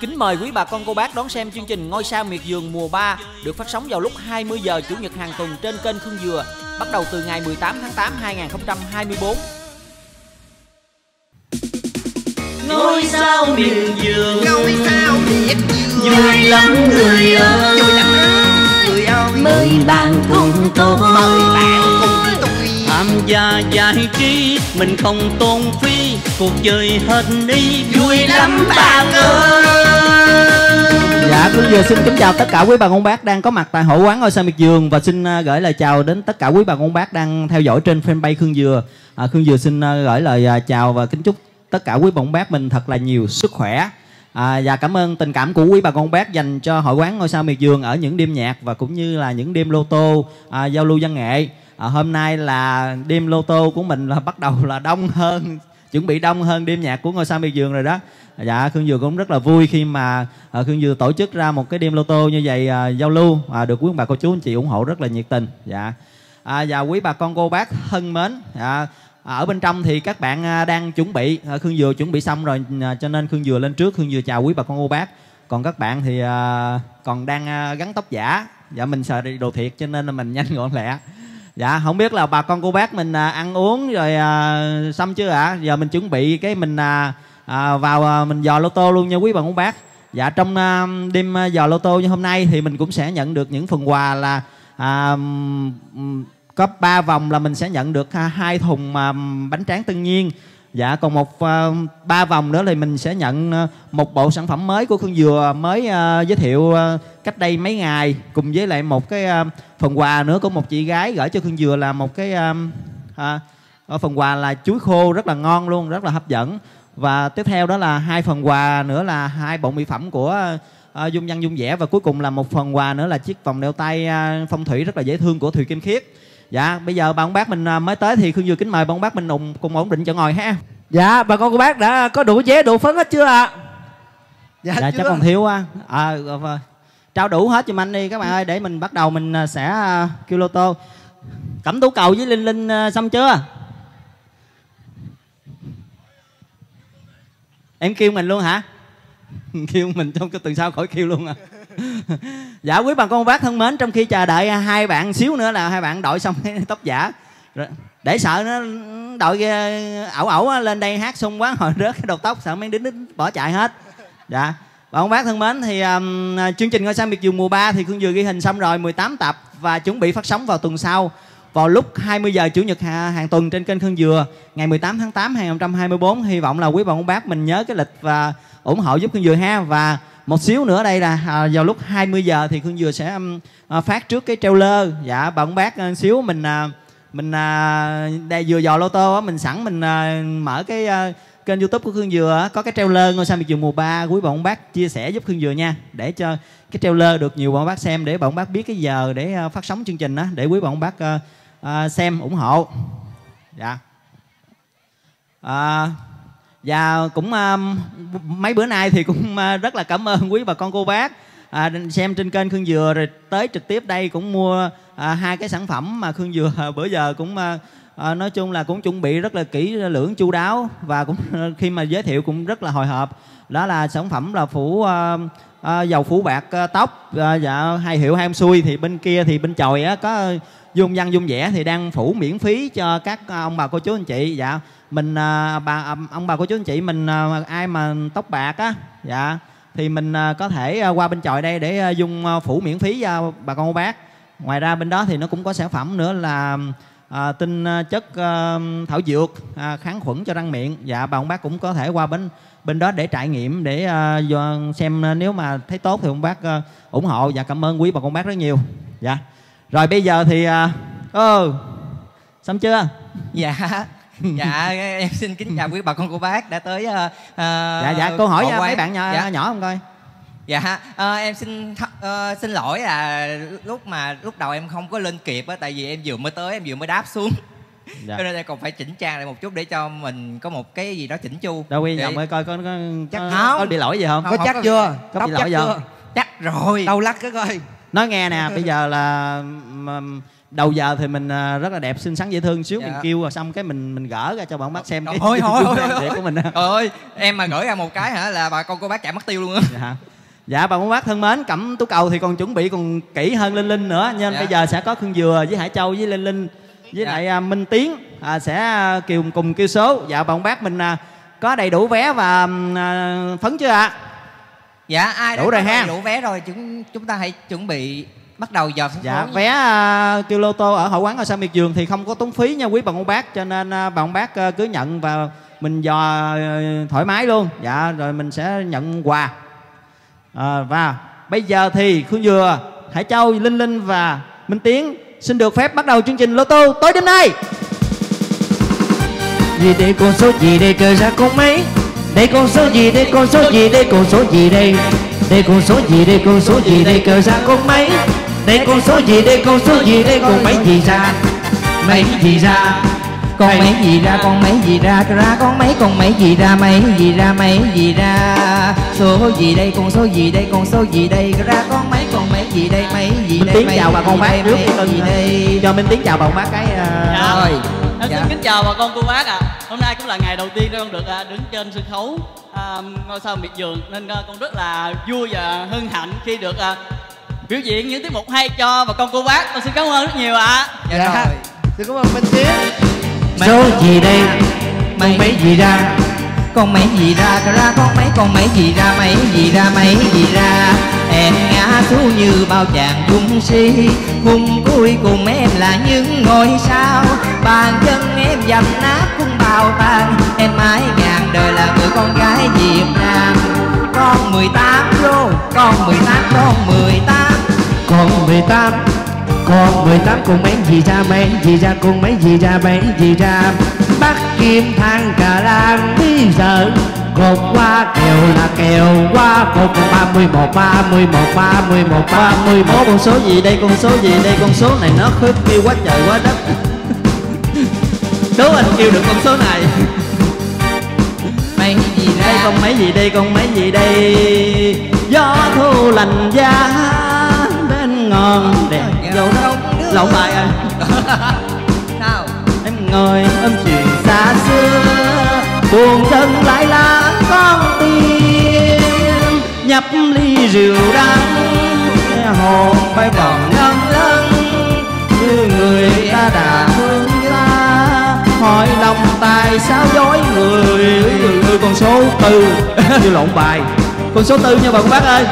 Kính mời quý bà con cô bác đón xem chương trình Ngôi sao miệt vườn mùa 3 được phát sóng vào lúc 20 giờ chủ nhật hàng tuần trên kênh Khương Dừa, bắt đầu từ ngày 18 tháng 8 2024. ngôi sao miền vườn. Ngôi sao miệt vườn. Vui lắm người ơi. Vui lắm người ơi. Mời bạn cùng tôi mời bạn cùng tôi. Tham gia giải trí mình không tốn phí cuộc chơi hết đi vui lắm bạn ơi Dạ, Khương Dừa xin kính chào tất cả quý bà con bác đang có mặt tại hội quán ngôi sao miệt vườn và xin à, gửi lời chào đến tất cả quý bà con bác đang theo dõi trên fanpage Khương Dừa. À, Khương Dừa xin à, gửi lời à, chào và kính chúc tất cả quý bà con bác mình thật là nhiều sức khỏe. À, và cảm ơn tình cảm của quý bà con bác dành cho hội quán ngôi sao miệt vườn ở những đêm nhạc và cũng như là những đêm lô tô à, giao lưu văn nghệ. À, hôm nay là đêm lô tô của mình là bắt đầu là đông hơn chuẩn bị đông hơn đêm nhạc của ngôi sao miệt vườn rồi đó. Dạ khương dừa cũng rất là vui khi mà à, khương dừa tổ chức ra một cái đêm lô tô như vậy à, giao lưu à, được quý bà cô chú anh chị ủng hộ rất là nhiệt tình. Dạ. À, và quý bà con cô bác thân mến dạ, à, ở bên trong thì các bạn à, đang chuẩn bị khương dừa chuẩn bị xong rồi à, cho nên khương dừa lên trước khương dừa chào quý bà con cô bác. Còn các bạn thì còn đang gắn tóc giả. Dạ mình sợ đồ thiệt cho nên là mình nhanh gọn lẹ dạ không biết là bà con cô bác mình à, ăn uống rồi à, xong chưa ạ? Giờ mình chuẩn bị cái mình à, à, vào à, mình dò lô tô luôn nha quý bà con bác. Dạ trong à, đêm à, dò lô tô như hôm nay thì mình cũng sẽ nhận được những phần quà là à, có 3 vòng là mình sẽ nhận được à, hai thùng à, bánh tráng tân nhiên dạ còn một uh, ba vòng nữa thì mình sẽ nhận ờ, một bộ sản phẩm mới của khương dừa mới uh, giới thiệu uh, cách đây mấy ngày cùng với lại một cái uh, phần quà nữa của một chị gái gửi cho khương dừa là một cái uh, uh, phần quà là chuối khô rất là ngon luôn rất là hấp dẫn. Và tiếp theo đó là hai phần quà nữa là hai bộ mỹ phẩm của uh, dung văn dung vẽ và cuối cùng là một phần quà nữa là chiếc vòng đeo tay uh, phong thủy rất là dễ thương của thùy kim khiết dạ bây giờ bà ông bác mình à, mới tới thì khương dừa kính mời bà ông bác mình cùng, cùng ổn định chỗ ngồi ha. Dạ, bà con cô bác đã có đủ vé đủ phấn hết chưa ạ? dạ, chắc còn thiếu á à, rồi, rồi. trao đủ hết cho anh đi các bạn ơi để mình bắt đầu mình à, sẽ à, kêu lô tô. Cẩm tú cầu với linh linh à, xong chưa? Em kêu mình luôn hả? Kêu mình trong cái tuần sau khỏi kêu luôn à dạ quý bà con bác thân mến trong khi chờ đợi hai bạn xíu nữa là hai bạn đội xong cái tóc giả. Rồi để sợ nó đội ờ, ẩu ẩu lên đây hát sung quá hồi rớt cái đầu tóc sợ mấy đứa đính bỏ chạy hết. Dạ. Bà con bác thân mến thì um, chương trình ngôi sao miệt vườn mùa 3 thì Khương vừa ghi hình xong rồi 18 tập và chuẩn bị phát sóng vào tuần sau vào lúc 20 giờ chủ nhật hàng tuần trên kênh Khương Dừa. Ngày 18 tháng 8 2024 hy vọng là quý bà con bác mình nhớ cái lịch và ủng hộ giúp Khương Dừa ha. Và một xíu nữa đây là à, vào lúc 20 giờ thì Khương Dừa sẽ um, à, phát trước cái trailer. Dạ bà bác à, xíu mình à, mình à, đây vừa dò lô tô á mình sẵn mình à, mở cái à, kênh youtube của khương dừa á, có cái trailer ngôi sao miệt vườn mùa 3 quý bọn bác chia sẻ giúp khương dừa nha để cho cái trailer được nhiều bọn bác xem để bọn bác biết cái giờ để à, phát sóng chương trình á để quý bọn bác à, à, xem ủng hộ. Dạ. À, và cũng à, mấy bữa nay thì cũng uh, rất là cảm ơn quý bà con cô bác. À, xem trên kênh Khương Dừa rồi tới trực tiếp đây cũng mua à, hai cái sản phẩm mà Khương Dừa à, bữa giờ cũng à, à, nói chung là cũng chuẩn bị rất là kỹ lưỡng chu đáo và cũng à, khi mà giới thiệu cũng rất là hồi hộp. Đó là sản phẩm là phủ à, à, dầu phủ bạc à, tóc. À, dạ hai hiệu hai em thì bên kia thì bên chòi á có dung văn dung vẽ thì đang phủ miễn phí cho các à, ông bà cô chú anh chị. Dạ mình à, bà à, ông bà cô chú anh chị mình à, ai mà tóc bạc á dạ thì mình à, có thể à, qua bên chòi đây để à, à, phủ miễn phí cho bà con cô bác. Ngoài ra bên đó thì nó cũng có sản phẩm nữa là à, tinh à, chất à, thảo dược à, kháng khuẩn cho răng miệng. Dạ bà ông bác cũng có thể qua bên bên đó để trải nghiệm để à, xem à, nếu mà thấy tốt thì ông bác à, ủng hộ. Và cảm ơn quý bà con bác rất nhiều. Dạ. Rồi bây giờ thì à, ừ, xong chưa? Dạ. dạ em xin kính chào quý bà con cô bác đã tới uh, dạ dạ câu hỏi à, mấy bạn nhỏ, dạ, nhỏ không coi dạ ờ, em xin th- ờ, xin lỗi là lúc mà lúc đầu em không có lên kịp á tại vì em vừa mới tới em vừa mới đáp xuống dạ. cho nên em còn phải chỉnh trang lại một chút để cho mình có một cái gì đó chỉnh chu đâu quy Để- vòng ơi coi có, có, Chắc có, không. có bị lỗi gì không Không, Có chắc chưa? có Tóc bị chắc lỗi gì không chưa? chắc rồi Đâu lắc cái coi. nói nghe nè bây giờ là đầu giờ thì mình à, rất là đẹp xinh xắn dễ thương xíu Dạ. mình kêu rồi xong cái mình mình gỡ ra cho bọn bác xem cái Thôi, thôi, thôi, của mình Trời ơi em mà gửi ra một cái hả là bà con cô bác chạy mất tiêu luôn á dạ dạ bà con bác thân mến cẩm tú cầu thì còn chuẩn bị còn kỹ hơn linh linh nữa nên Dạ. bây giờ sẽ có khương dừa với hải châu với linh linh với Dạ. lại à, minh tiến à, sẽ à, kiều cùng kêu số dạ bà con bác mình à, có đầy đủ vé và à, phấn chưa ạ dạ ai Đủ rồi ha. đủ vé rồi chúng chúng ta hãy chuẩn bị bắt đầu giờ Dạ vé à, kêu lô tô ở hội quán ở sa miệt vườn thì không có tốn phí nha quý bà con bác cho nên à, bà con bác à, cứ nhận và mình dò à, thoải mái luôn. Dạ rồi mình sẽ nhận quà. À, và bây giờ thì Khương Dừa Hải Châu Linh Linh và Minh Tiến xin được phép bắt đầu chương trình lô tô tối đêm nay. Gì đây con số gì đây cờ ra con mấy Đây con số gì đây con số gì đây con số gì đây? Đây con số gì đây con số gì đây cờ ra con mấy Đây con số gì đây con số gì đây con mấy gì ra? Mấy gì ra? Con mấy gì ra con mấy gì ra? Ra con mấy con mấy gì ra? Mấy gì ra mấy gì ra? Số gì đây con số gì đây con số gì đây? Ra con mấy con mấy gì đây? Mấy gì đây Tiến mấy chào bà con bác trước gì đây? cho Minh Tiến chào bà con bác cái à, Dạ. rồi. Em Dạ. xin kính chào bà con cô bác ạ. Hôm nay cũng là ngày đầu tiên con được à, đứng trên sân khấu. À, ngôi sao miệt vườn nên con rất là vui và hân hạnh khi được biểu diễn những tiết mục hay cho bà con cô bác. Con xin cảm ơn rất nhiều ạ. dạ Dạ. rồi. Xin cảm ơn Minh Tiến. Số gì đây? Mấy Con mấy gì ra? Con mấy gì ra? Ra con mấy? Con mấy gì ra? Mấy gì ra? Mấy gì ra? Em ngã xuống như bao chàng trung si. Hùng cuối cùng em là những ngôi sao. Bàn chân em dầm nát cũng bao tàn em mãi ngàn đời là người con gái Việt Nam. Con 18 vô con 18 con 18 Con 18 Con 18 con mấy gì ra mấy gì ra con mấy gì ra mấy gì ra Bắt kim thang cà lan bây giờ Cột qua kèo là kèo qua Cột con 31 31 31 31 con số gì đây con số gì đây con số này nó khớp kêu quá trời quá đất. Đố anh kêu được con số này. Mấy gì ra. Đây con mấy gì đây con mấy gì đây. Gió thu lành giá ngon đẹp dấu đâu lộn bài à sao? Em ngồi ôm chuyện xa xưa. Buồn thân lại là con tim. Nhấp ly rượu đắng hồn bay bồng lâng lâng như người ta đã thương ta hỏi lòng tại sao dối người. Người con số tư. Như lộn bài. Con số tư nha bà con bác ơi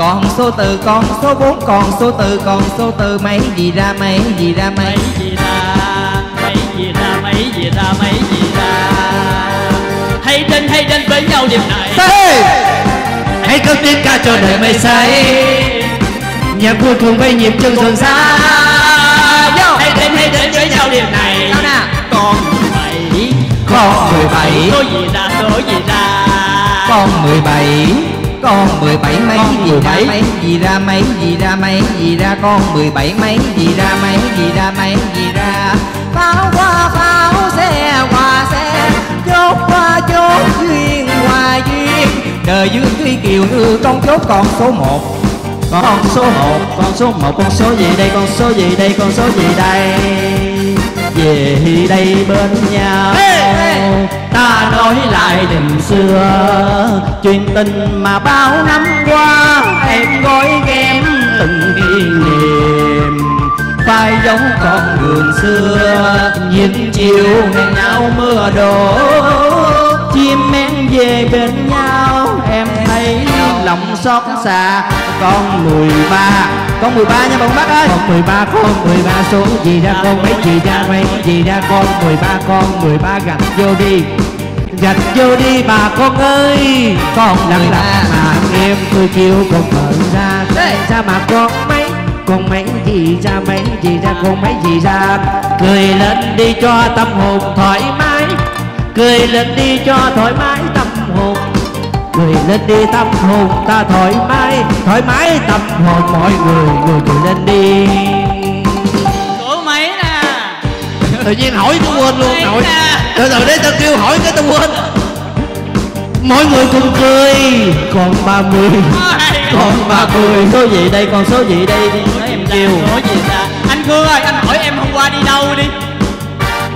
con số từ con số 4 con số từ con số từ mấy gì ra mấy gì ra mấy. Gì ra, mấy gì ra, mấy gì ra, mấy gì ra. Hay đến hay đến với nhau đêm này. Hãy cất tiếng ca cho đời mây say. Nhạc vui cùng với nhịp chân dần xa Hay đến hay đến với nhau đêm này. Con bảy, con 17 số gì ra, số gì ra. con 17 con 17 mấy Con gì ra 17. mấy gì ra mấy gì ra mấy gì ra con 17 mấy gì ra mấy gì ra mấy gì ra. Pháo qua pháo xe qua xe chốt qua chốt duyên qua duyên. Đời dương thủy kiều như con chốt con số 1 con số 1 con số 1 con số gì đây con số gì đây con số gì đây về đây bên nhau. Ta nói lại tình xưa chuyện tình mà bao năm qua em gói ghém từng kỷ niệm phải giống con đường xưa nhìn chiều ngày nào mưa đổ chim én về bên nhau lòng xót xa. Con 13 con 13 nha bọn bác ơi. Con 13 con 13 số gì ra con mấy gì ra mấy gì ra. Con 13 con 13 gạch vô đi. Gạch vô đi bà con ơi. Con lặng lặng mà em tôi kêu con mở ra. Ra mà con mấy con mấy gì ra mấy gì ra con mấy gì ra. Cười lên đi cho tâm hồn thoải mái. Cười lên đi cho thoải mái Cười lên đi tâm hồn ta thoải mái Thoải mái tâm hồn mọi người Người cười lên đi. Số mấy nè. Tự nhiên hỏi tôi quên luôn nội nè. Từ từ đấy tao kêu hỏi cái tao quên. Mọi người cùng cười. Còn 30 Còn 30 số gì đây? Con số gì đây? Đi nói em kêu. Số gì ra, anh Khương ơi anh hỏi em hôm qua đi đâu đi?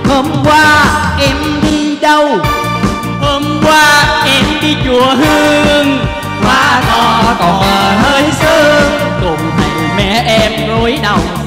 Hôm qua em đi đâu qua em đi chùa Hương. Hoa to còn hơi sương, cùng thầy mẹ em gối đầu.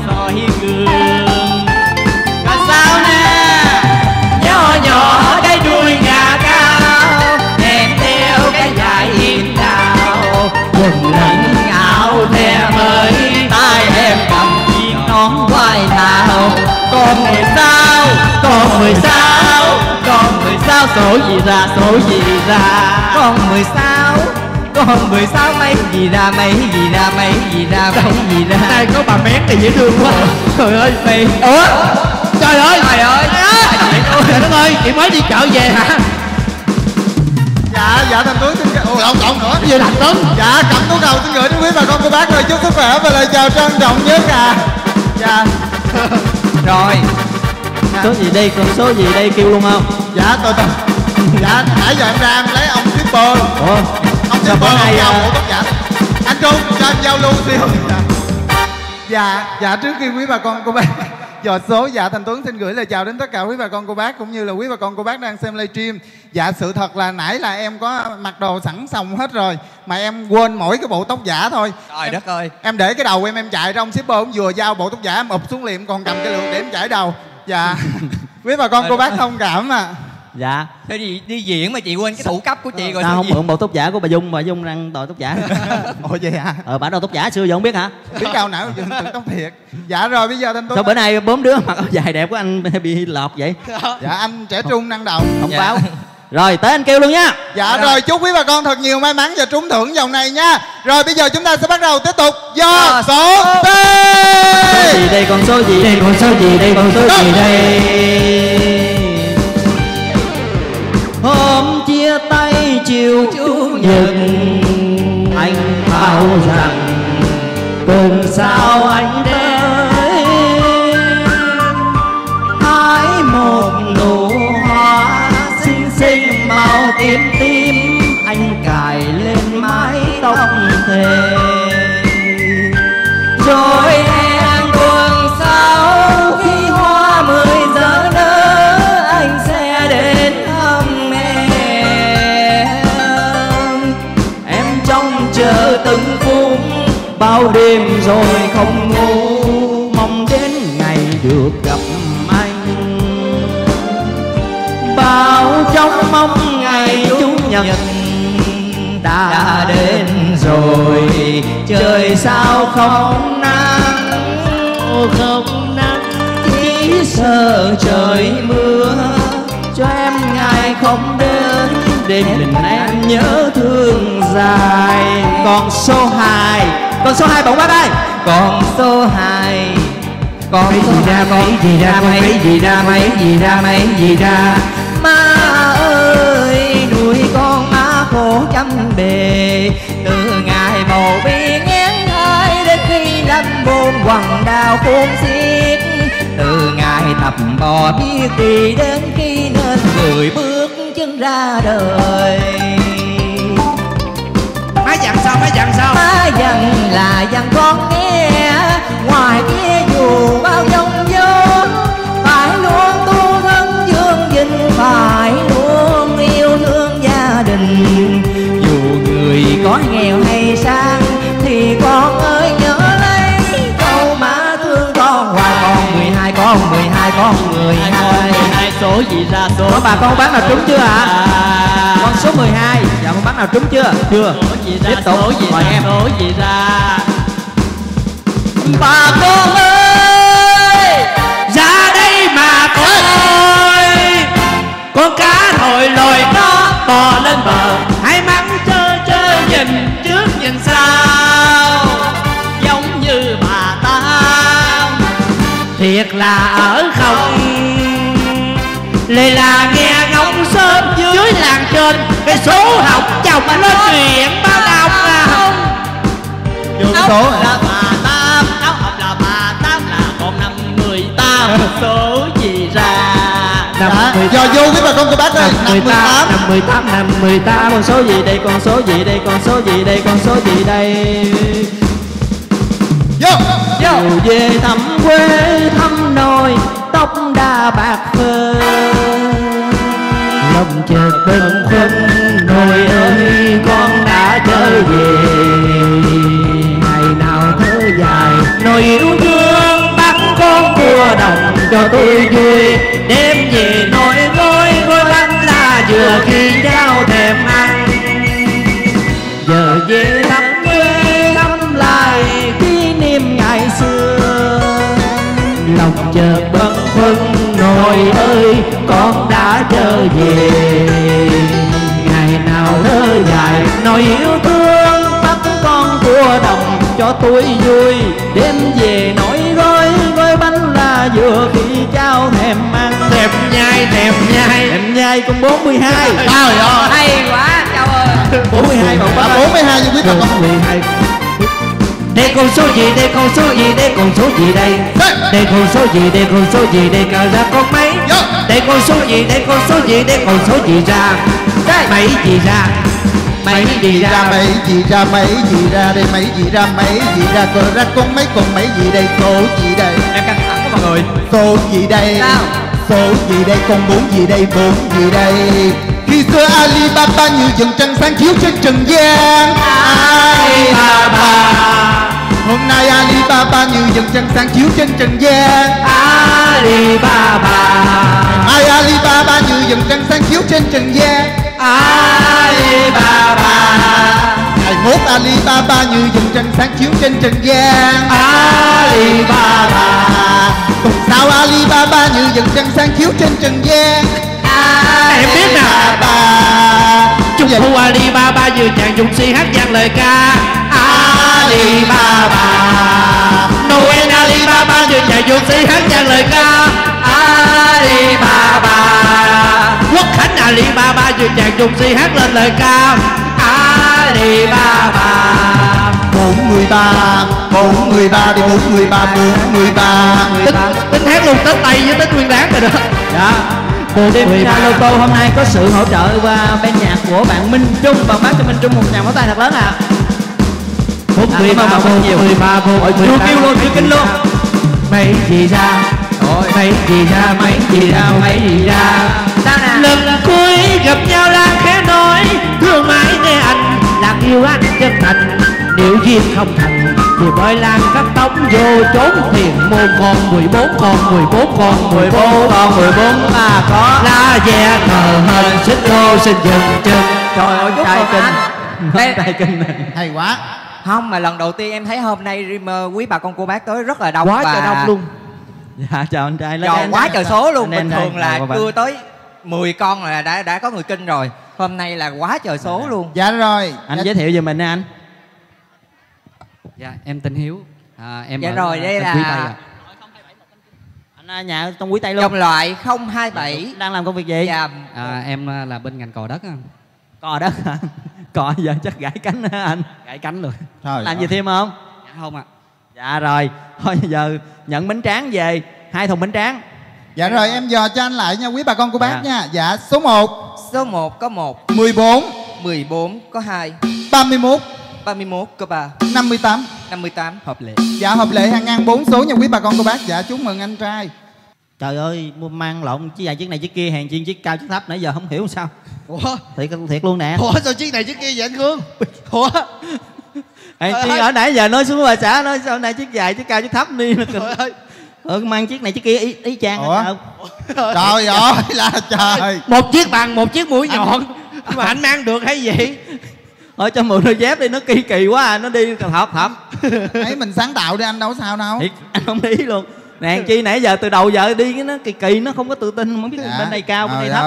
Số gì ra số gì ra? Con mười sáu con mười sáu mấy gì ra mấy gì ra mấy gì ra mấy gì ra? Đây có bà mén này dễ thương quá. Trời ơi mày. Ủa? Trời ơi. Trời ơi. Trời đất ơi Chị mới đi chợ về hả? Dạ dạ thành tuấn xin ồ lộn lộn nữa. Cái gì thành tuấn? Dạ cầm tú cầu xin gửi đến quý bà con cô bác lời chúc sức khỏe và lời chào trân trọng nhất à. Dạ. Rồi. Số gì đây? Con số gì đây kêu luôn không dạ từ từ dạ nãy giờ em ra em lấy ông shipper ủa? Ông shipper giao à, bộ tất dạ anh trung cho em giao lưu siêu dạ. dạ dạ trước khi quý bà con cô bác dò số dạ thành tuấn xin gửi lời chào đến tất cả quý bà con cô bác cũng như là quý bà con cô bác đang xem livestream. Dạ sự thật là nãy là em có mặc đồ sẵn sòng hết rồi mà em quên mỗi cái bộ tóc giả thôi. Trời đất ơi. em để cái đầu em em chạy ra ông shipper ông vừa giao bộ tóc giả em ụp xuống liền còn cầm cái lược để em chải đầu. Dạ. Quý bà con cô bác thông cảm à dạ. Thế thì đi diễn mà chị quên cái thủ cấp của chị rồi sao không mượn bộ tóc giả của bà dung bà dung đang đội tóc giả? Ồ vậy hả? Ờ bà đội tóc giả xưa giờ không biết hả? Biết đâu não giờ tưởng tóc thiệt. Dạ rồi bây giờ thanh tuấn sao bữa nay bốn đứa mặc áo dài đẹp của anh bị lọt vậy? Dạ anh trẻ trung năng động không Dạ. báo. Rồi tới anh kêu luôn nha. Dạ rồi chúc quý bà con thật nhiều may mắn và trúng thưởng vòng này nha. Rồi bây giờ chúng ta sẽ bắt đầu tiếp tục do số số t gì đây? Con số gì đây? Con số gì đây? Con số gì đây hôm chia tay chiều chủ nhật anh bảo rằng tuần sau anh đến. hái một nụ hoa xinh xinh màu tím tím anh cài lên mái tóc thề đêm rồi không ngủ, mong đến ngày được gặp anh. Bao trong mong ngày chủ nhật đã đến rồi, trời sao không nắng không nắng. Chỉ sợ trời mưa, cho em ngày không đến đêm mình em nhớ thương dài. Còn số hai còn số 2 bỗng bác ơi còn số hai. Con mấy gì ra mấy gì ra mấy gì ra mấy gì ra mấy gì ra? Má ơi nuôi con má khổ trăm bề. Từ ngày bầu bi ngén hai đến khi lâm bồn quằn đau khôn xiết. Từ ngày tập bò biết đi đến khi nên người bước chân ra đời sao? Má dần là dần con nghe, Ngoài kia dù bao giông gió, Phải luôn tu thân dương dinh Phải luôn yêu thương gia đình. Dù người có nghèo hay sang, Thì con ơi nhớ con 12 con 12 con 12 hai số gì ra số có bà con bán nào trúng chưa ạ? À, con số 12 dạ con bán nào trúng chưa? Chưa. Số gì ra tiếp tục số gì mời ra em. số gì ra? Bà con ơi ra đây mà coi con cá hồi lòi nó bò lên bờ hai mắt trơ trơ nhìn trước nhìn sau là ở không? Lê là nghe ngóng sớm dưới làng trên Cái số học chồng mà nói chuyện báo đọc à. Vô cái áo số là bà tám áo học là bà tám là con năm mười tám. Số gì ra? Dạ do vô quý bà con cô bác ơi. Năm mươi tám. năm 18 năm 18 con số gì đây? Con số gì đây? Con số gì đây? Con số gì đây? Vô. Chiều về thăm quê thăm nồi Tóc đa bạc phơ. Lòng chợt bâng khuâng nồi ơi, con đã trở về. Ngày nào thơ dài, nồi yêu thương bắt con cua đồng cho tôi vui đêm trở về. Ngày nào thơ dài nồi yêu thương bắt con cua đồng cho tôi vui. Đêm về nổi gói gói bánh là vừa khi trao thèm ăn. Thèm nhai thèm nhai. Em nhai con 42 trời ơi. Hay quá cháu ơi 42 bọn à, bác 42 như quý bà con 12 đây con số gì đây con số gì đây con số gì đây? Đây con số gì đây con số gì đây cờ ra con mấy đây con số gì đây con số gì đây con số gì ra? Mấy gì ra? Mấy gì ra? mấy gì ra? Mấy gì ra? Đây mấy gì ra? Mấy gì ra? Cờ ra con mấy con mấy gì đây? Số gì đây? Em căng thẳng quá mọi người. Số gì đây? Sao? số gì đây? Con bốn gì đây? Bốn gì đây? Khi xưa Alibaba như dần trăng sáng chiếu trên trần gian. Alibaba. Hôm nay Alibaba như dần trăng sáng chiếu trên trần gian. Alibaba ai Alibaba như dần trăng sáng chiếu trên trần gian Alibaba. Ngày mốt Alibaba như dần trăng sáng chiếu trên trần gian Alibaba. Tuần sau Alibaba như dần trăng sáng chiếu trên trần gian em biết nè. Chúc phụ Alibaba vừa chàng dùng si hát vang lời ca. Alibaba. Noel Alibaba vừa chàng dùng si hát vang lời ca Alibaba Quốc Khánh Alibaba vừa chàng dùng si hát lên lời ca Alibaba bốn người ba bốn người ba đi bốn người ba bốn người ba. Tính, tính hát luôn Tết Tây với Tết Nguyên Đán rồi đó. Dạ. Đêm ra lô tô hôm nay có sự hỗ trợ và bên nhạc của bạn Minh Trung và bác cho Minh Trung một tràng pháo tay thật lớn ạ. Bốn À, người ba bốn nhiều. người ba bốn chưa kêu luôn, chưa kinh luôn. Mấy gì ra Mấy gì ra mấy gì ra mấy gì ra. Lần cuối gặp nhau là khẽ nói Thương mãi nghe anh Là yêu anh chân thành. Nếu duyên không thành Thì bơi lan cắt tóc vô trốn thiền môn. Con 14 con 14 con 14 con 14 à có. La ve thờ hờn xích lô xin dừng chân. Trời ơi, mừng kinh. Trai kinh này. hay quá. Không mà lần đầu tiên em thấy hôm nay quý bà con cô bác tới rất là đông Quá và trời đông luôn Dạ chào anh trai. Đây, anh quá trời số luôn bình thường là chào các bạn. đưa tới 10 con là đã đã có người kinh rồi hôm nay là quá trời số luôn dạ rồi Anh Dạ- giới thiệu về mình nè anh. Dạ, em tên Hiếu. À, em Dạ ở, rồi, à, đây Quý là- ạ. Anh à, nhà trong quý tây luôn. dòng loại 027 Đang làm công việc gì? và À, em à, là bên ngành cò đất á. Cò đất hả? Cò giờ chắc gãy cánh hả anh. Gãy cánh rồi. Trời Làm ơi. gì thêm không? Dạ không ạ. Dạ rồi. Thôi giờ nhận bánh tráng về. Hai thùng bánh tráng. dạ rồi em dò cho anh lại nha quý bà con cô bác Dạ. nha dạ số 1 số 1 có 1 14 14 có 2 31 31 có 3 58 58 hợp lệ dạ hợp lệ hàng ngang bốn số nha quý bà con cô bác dạ chúc mừng anh trai Trời ơi, mua mang lộn chiếc dài chiếc này chiếc kia, hàng chiên chiếc cao chiếc thấp nãy giờ không hiểu sao. Ủa? Thiệt thiệt luôn nè. Ủa sao chiếc này chiếc kia vậy anh Khương? Ủa? Chiên ơi. ở nãy giờ nói xuống bà xã nói sao này chiếc dài chiếc cao chiếc thấp đi. Trời ơi. Ừ, mang chiếc này chiếc kia ý, ý chang Ủa? trơn. trời ơi là trời Một chiếc bằng một chiếc mũi nhọn Mà anh mang được hay gì Thôi cho mượn đôi dép đi nó kỳ kỳ quá à, nó đi thập thập. ấy mình sáng tạo đi anh đâu có sao đâu Thiệt, anh không ý luôn. Nè chi nãy giờ từ đầu giờ đi cái nó kỳ kỳ nó không có tự tin không biết Dạ. bên này cao bên Trời này thấp.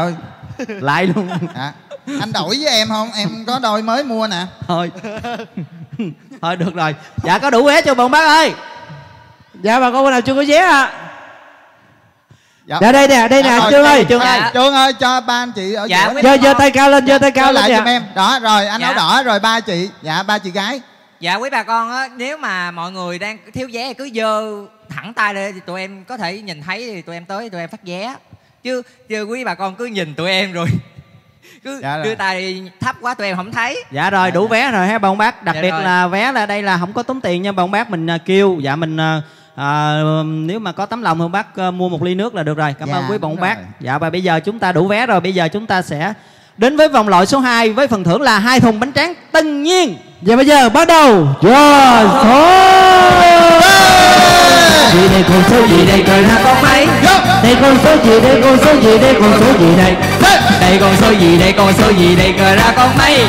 ơi. Lại luôn. Dạ. anh đổi với em không em có đôi mới mua nè Thôi. Thôi được rồi. Dạ có đủ vé cho bọn bác ơi. Dạ bà con nào chưa có vé à dạ, Dạ đây nè đây nè Dạ Trương ơi Trương Dạ. ơi. trương ơi cho ba anh chị ở Dạ, Giơ giơ tay cao lên giơ tay cho cao lên lại giùm em đó rồi anh áo Dạ. đỏ rồi ba chị dạ ba chị gái Dạ quý bà con á, nếu mà mọi người đang thiếu vé thì cứ dơ thẳng tay lên thì tụi em có thể nhìn thấy thì tụi em tới tụi em phát vé. Chứ chứ quý bà con cứ nhìn tụi em rồi cứ Dạ rồi. đưa tay thấp quá tụi em không thấy. Dạ rồi đủ vé rồi ha bà ông bác. Đặc Dạ biệt rồi. là vé là đây là không có tốn tiền nha bà ông bác Mình à, kêu. Dạ mình à, à, nếu mà có tấm lòng thì bác à, mua một ly nước là được rồi. Cảm Dạ, ơn quý bà đúng ông bác. rồi. Dạ và bây giờ chúng ta đủ vé rồi. Bây giờ chúng ta sẽ đến với vòng loại số 2 Với phần thưởng là hai thùng bánh tráng tân nhiên. Và bây giờ bắt đầu. Cho số gì đây con số gì đây? Cười ra con mấy đây con số gì đây? Con số gì đây? Con số gì đây đây con số gì đây con số gì đây cờ ra con mấy?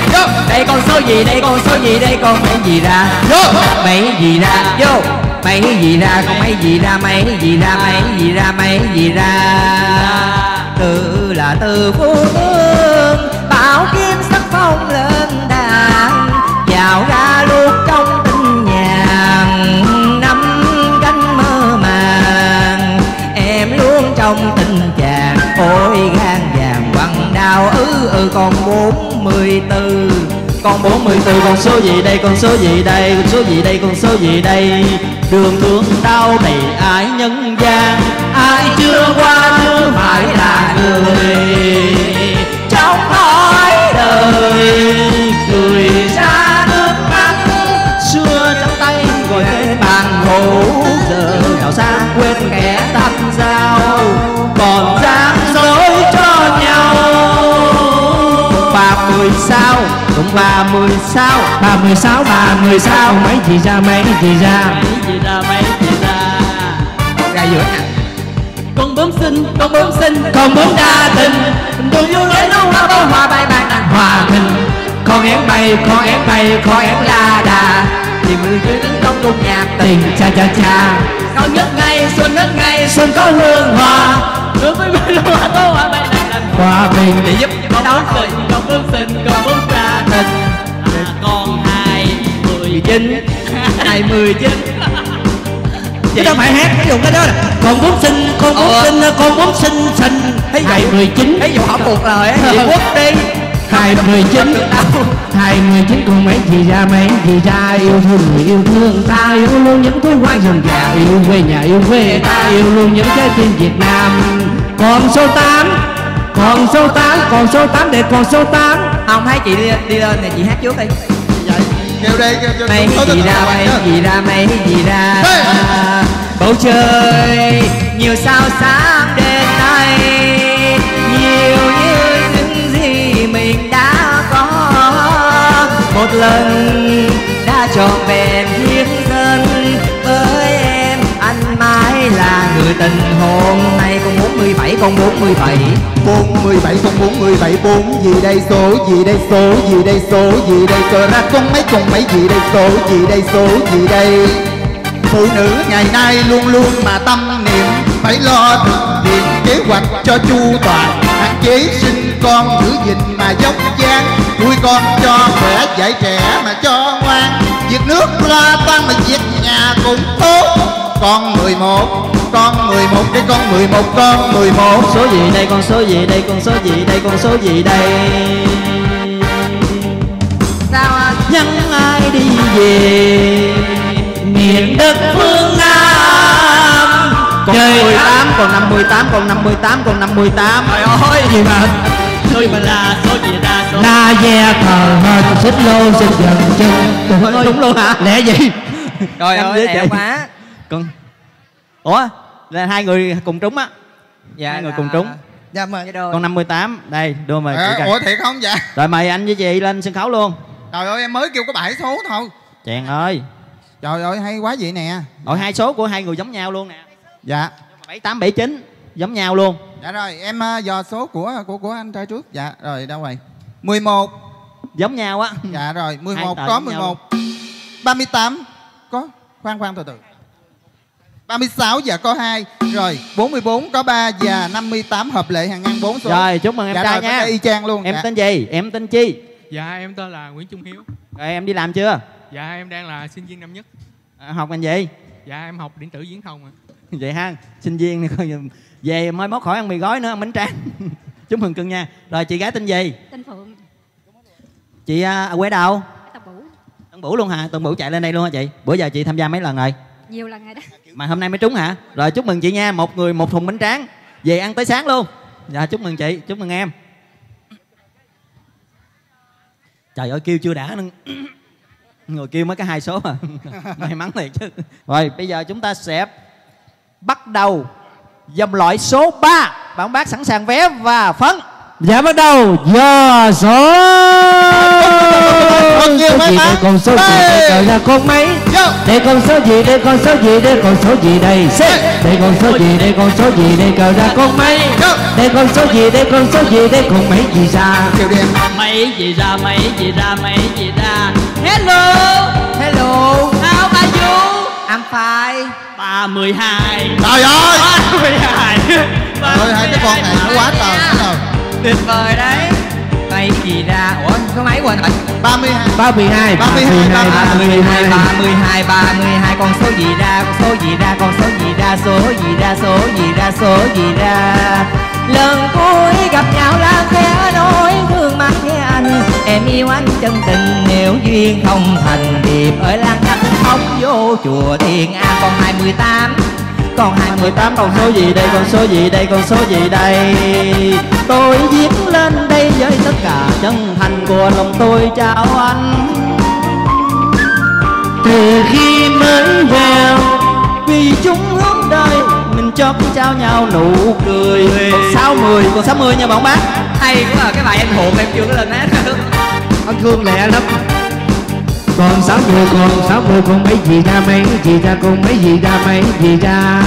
Đây con số gì đây con số gì đây con mấy gì ra? Mấy gì ra? Vô! Mấy gì ra? Con mấy gì ra? Mấy gì ra? Mấy gì ra? Mấy gì ra? Từ là từ phú hương bảo kim sắc phong lên đàn vào ra luôn trong tinh nhàn. Năm cánh mơ màng em luôn trong tình ừ còn bốn mươi từ còn bốn mươi từ còn số gì đây con số gì đây con số gì đây con số gì đây? Đường thương đau đầy ái nhân gian, ai chưa qua chưa phải là người. Trong mỗi đời cười ra nước mắt, xưa trong tay ngồi bên bàn gỗ giờ nào xa quên kẻ sao? Cũng ba mươi sao? Ba mươi sáu ba mươi sáu. Mấy gì ra mấy gì ra. Mấy gì ra mấy gì ra. Ra giữa con bướm xinh con bướm xinh. Con muốn đa tình. Tôi yêu lấy nó hoa bông hoa bay bay đàn hòa mình con én bay con én bay con én la đà. Thì mười chơi đứng trong cung nhạc tình cha cha cha. Con nhất ngày xuân nhất ngày xuân có hương hoa. Bướm với bướm hoa có hoa bay đàn hòa bình. Để giúp con bướm xinh con bướm xinh con tình à, con hai mười chín. hai mười chín. Chứ đâu phải hát cái dùng cái đó là con muốn sinh con muốn Ờ. sinh con muốn sinh sinh thấy vậy. Mười chín. Ví dụ không buộc lời á. Thì quốc đi. Hai mười chín. hai mười chín con mấy gì ra mấy gì ra yêu thương người yêu thương ta. Yêu luôn những thói quen rừng già yêu quê nhà yêu quê ta. Yêu luôn những trái tim Việt Nam. Còn số 8 còn số 8 còn số 8 để còn số 8 không thấy chị đi, đi lên thì chị hát trước đi. Vậy kêu đây kêu cho mấy tôi gì ra tôi- gì ra mấy gì ra. Bầu trời nhiều sao sáng đêm nay. Nhiều như những gì mình đã có. Một lần đã trọn vẹn hiến dân với em anh mãi là tình hôm nay con 47 con 47 bốn mươi bảy. con bốn mươi bảy, bốn gì đây số, gì đây số, gì đây số, gì đây cờ ra con mấy con mấy, gì đây số, gì đây số, gì đây. Phụ nữ ngày nay luôn luôn mà tâm niệm, phải lo thực hiện kế hoạch cho chu toàn. Hạn chế sinh con giữ gìn mà dốc dáng, nuôi con cho khỏe, dạy trẻ mà cho ngoan. Việc nước lo toan mà việc nhà cũng tốt. Con 11 con 11 cái con 11 con 11 số gì đây con số gì đây con số gì đây con số gì đây? Sao anh nhắn ai đi về? Miền đất phương Nam. Còn Trời 18 còn 58 còn 58 còn 58 trời ơi. Gì mà? Số gì ra số gì ra số? La ve thờ hên xích lô xích dần chân. Đúng luôn hả? Lẽ gì trời ơi quá. Còn ủa là hai người cùng trúng á. Dạ Hai người cùng trúng. dạ mời. Cái đôi. Còn 58 đây đưa mời à, ủa thiệt không? Dạ. Rồi mời anh với chị lên sân khấu luôn. Trời ơi em mới kêu có bảy số thôi. Chàng ơi. Trời ơi hay quá vậy nè. Ôi hai số của hai người giống nhau luôn nè. Dạ. 78 79 giống nhau luôn. Dạ rồi em uh, dò số của của của anh trai trước. Dạ rồi đâu rồi? 11 giống nhau á. Dạ rồi 11 Hai tờ có giống nhau 11 38 có khoan khoan từ từ 36 dạ có 2 rồi 44 có 3 và 58 hợp lệ hàng ngang 4 số. Rồi chúc mừng em dạ trai rồi, nha. y chang luôn. Em dạ. tên gì? Em tên chi. Dạ em tên là Nguyễn Trung Hiếu. Rồi em đi làm chưa? Dạ em đang là sinh viên năm nhất. À, học ngành gì? Dạ em học điện tử viễn thông ạ. Vậy ha sinh viên này coi về mới mốt khỏi ăn mì gói nữa ăn bánh tráng chúc mừng cưng nha. Rồi chị gái tên gì? Tên Phượng, chị à, ở quê đâu? Tập Vũ Tân Bửu luôn hả? Tân Bửu chạy lên đây luôn hả chị? Bữa giờ chị tham gia mấy lần rồi nhiều lần rồi đó. Mà hôm nay mới trúng hả? Rồi, chúc mừng chị nha. Một người, một thùng bánh tráng. Về ăn tới sáng luôn. Dạ chúc mừng chị. Chúc mừng em. Trời ơi, kêu chưa đã nữa. Người kêu mới cái hai số à. May mắn thiệt chứ. Rồi, bây giờ chúng ta sẽ bắt đầu dòng loại số 3 bạn bác sẵn sàng vé và phấn. Dạ bắt đầu. Giờ số Con nhiều số may gì đây? con số gì Đây. ra con mấy? Vô. đây con số gì đây? Con số gì đây? Con số gì đây? Đây con số gì đây? Con số gì đây? Cờ ra con mấy? Đây con số gì đây? Con số gì đây? Con mấy gì ra? Mấy gì ra mấy gì ra mấy gì ra? Hello. Hello. How are you I'm fine ba mười hai. Trời ơi. Ba mười hai. Ôi hai cái con này nó quá trời Tuyệt vời đấy. Mấy gì ra. Ủa số mấy quên rồi 32 ba mươi hai. Ba mươi hai ba mươi hai. Ba mươi hai ba mươi hai. Con số gì ra? Con số gì ra? Con số gì ra? Số gì ra? Số gì ra? Số gì ra? Lần cuối gặp nhau là khẽ nói thương mắt với anh. Em yêu anh chân tình nếu duyên không thành điệp. Ở làng khách ốc vô chùa thiên an còn hai mươi tám còn mươi 18 con số gì đây con số gì đây con số gì đây? Tôi viết lên đây với tất cả chân thành của lòng tôi chào anh. Từ khi mới vào vì chúng hướng đời mình cho cái trao nhau nụ cười. Còn 60 còn 60 nha bạn bác. Hay quá à, cái bài em thuộc em chưa có lên hát anh thương lẹ lắm con, sáu mươi con, sáu mươi con mấy gì ra mấy gì ra con mấy gì ra mấy gì ra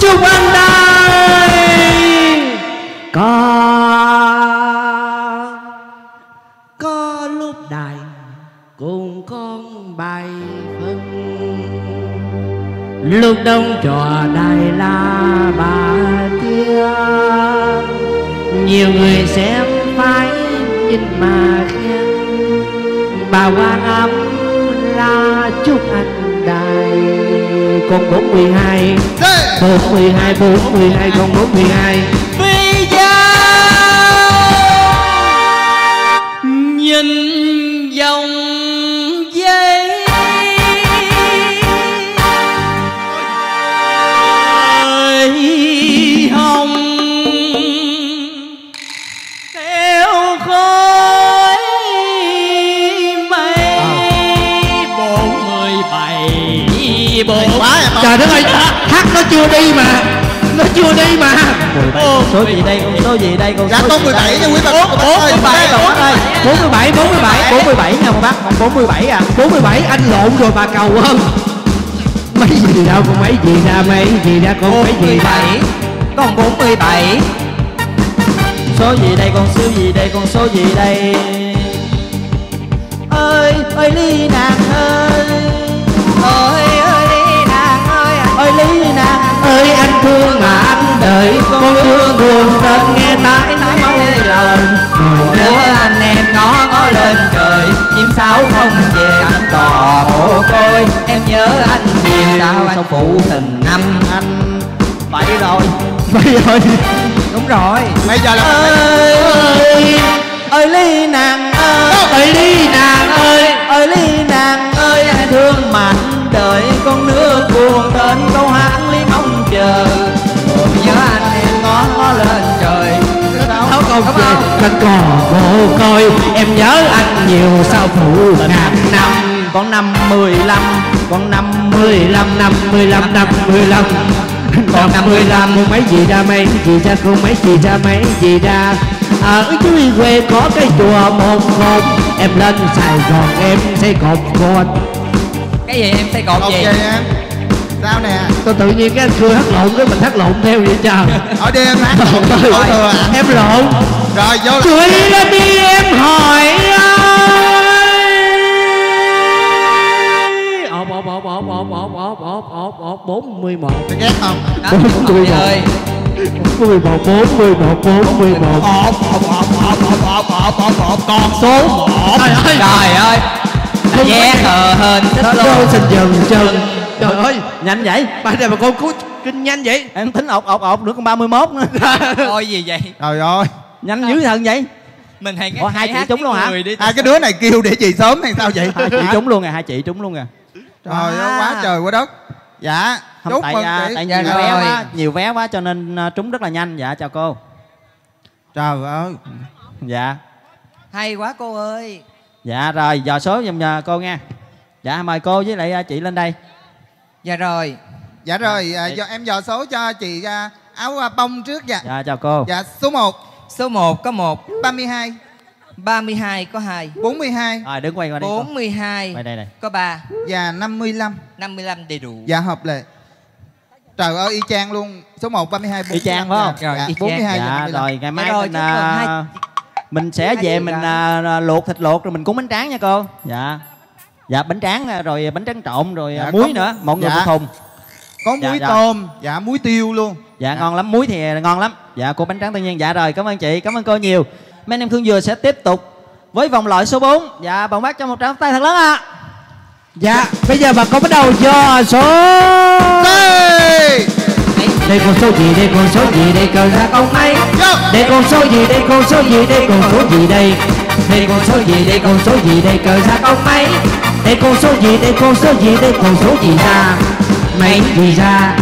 chúc anh đây! Có có lúc đài cùng con bài phân. Lúc đông trò đài la bà tiên nhiều người xem phải nhìn mà khen bà quan âm la chúc anh đài. Con bốn mười hai. Bốn mười hai bốn mười hai con bốn mười hai bảy bốn Quá trời đất ơi hát nó chưa đi mà nó chưa đi mà con số gì đây con số gì đây con Dạ số con gì 17 đây? nha quý bà con bác ơi bạn bác ơi 47 47 47 nha bạn bác còn 47 à 47 anh lộn rồi bà cầu hơn mấy gì đâu con mấy gì ra mấy gì ra con mấy gì ra 47 Còn 47 số gì đây con số gì đây con số gì đây ơi ơi ly nàng ơi Ơi ơi đi nàng ơi ơi ly nàng ơi anh thương mà anh đợi con thương buồn tên nghe tai nói mong lần Đưa anh em ngó ngó lên trời Chim sáo không về anh cò mồ côi. Em nhớ anh nhiều sao anh? phụ tình năm? Anh bảy rồi. Bây giờ Đúng rồi. Bây giờ là ơi ơi ly nàng ơi. Ơi đi nàng ơi. Ơi ly nàng thương mà anh đợi con nước buồn tên câu hát ly mong chờ. Nhớ anh em ngó ngó lên trời Tháo công về cánh cò mồ côi em nhớ anh nhiều sao phụ ngàn năm. Con năm mười lăm con năm mười lăm năm mười lăm năm mười lăm. còn năm mười lăm. mấy gì ra mấy gì ra con mấy gì ra mấy gì ra. Ở dưới quê có cái chùa một cột em lên sài gòn em xây cột cột Cái gì em xây cột Ok gì em Sao nè tôi tự nhiên cái anh cười hát lộn cái mình hát lộn theo vậy trời Ở đi em hát Đổ thừa à em lộn Rồi vô cười lên đi em hỏi ơi ộp ộp ộp ộp ộp ộp ộp ộp ộp ộp bốn mươi một Mày ghét không Bốn mươi một. mươi một bốn mươi một bốn mươi một Một Một Một Một Một Một Một Một Con số một trời ơi Trời ơi Vé hờ hên thích Nó luôn xin dừng chân trời ơi nhanh vậy. Bà này mà con cứu kinh nhanh vậy. Em tính ột ột ột nữa con 31 nữa. Ôi gì vậy? Trời ơi. Nhanh dữ thần vậy. Mình hay Ủa, hai chị hát trúng luôn hả? Hai cái đứa này kêu để gì sớm hay sao vậy? Hai chị trúng luôn nè hai chị trúng luôn nè. Trời ơi quá trời quá đất. Dạ không Chúc tại mừng à, chị. tại Dạ nhiều rồi. vé quá nhiều vé quá cho nên à, trúng rất là nhanh. Dạ chào cô. Trời ơi. Dạ. Hay quá cô ơi dạ rồi dò số giùm nhà cô nha dạ mời cô với lại à, chị lên đây dạ rồi Dạ rồi, à, Chị- do em dò số cho chị à, áo à, bông trước dạ. dạ chào cô Dạ, số 1, số 1 có 1 32, 32 có 2 42 rồi đứng quay qua đây cô 42 quay đây này có 3 và 55. 55 đầy đủ Dạ hợp lệ. Trời ơi y chang luôn. Số 1 32 45. Y chang phải không? Dạ, Rồi, dạ, y chang. 42 và dạ 55. rồi ngày mai rồi, mình à, hai- mình sẽ hai về mình ra. à, luộc thịt luộc rồi mình cúng bánh tráng nha cô dạ dạ bánh tráng à, rồi bánh tráng trộn rồi à, Dạ, muối có- nữa mọi người dạ. một thùng Có Dạ, muối dạ. tôm, dạ muối tiêu luôn. dạ ngon lắm muối thì ngon lắm dạ cô bánh tráng tự nhiên dạ rồi cảm ơn chị cảm ơn cô nhiều mấy anh em khương dừa sẽ tiếp tục với vòng loại số 4 dạ bọn bác cho một tràng tay thật lớn ạ Dạ, bây giờ bà con bắt đầu cho số Ê! Đây con số gì, đây con số gì, đây cờ ra con mấy Vô! Đây con số gì, đây con số gì, đây con số gì đây Đây con số gì, đây con số gì, đây cờ ra con mấy Đây con số gì, đây con số gì, đây con số gì ra Mấy gì ra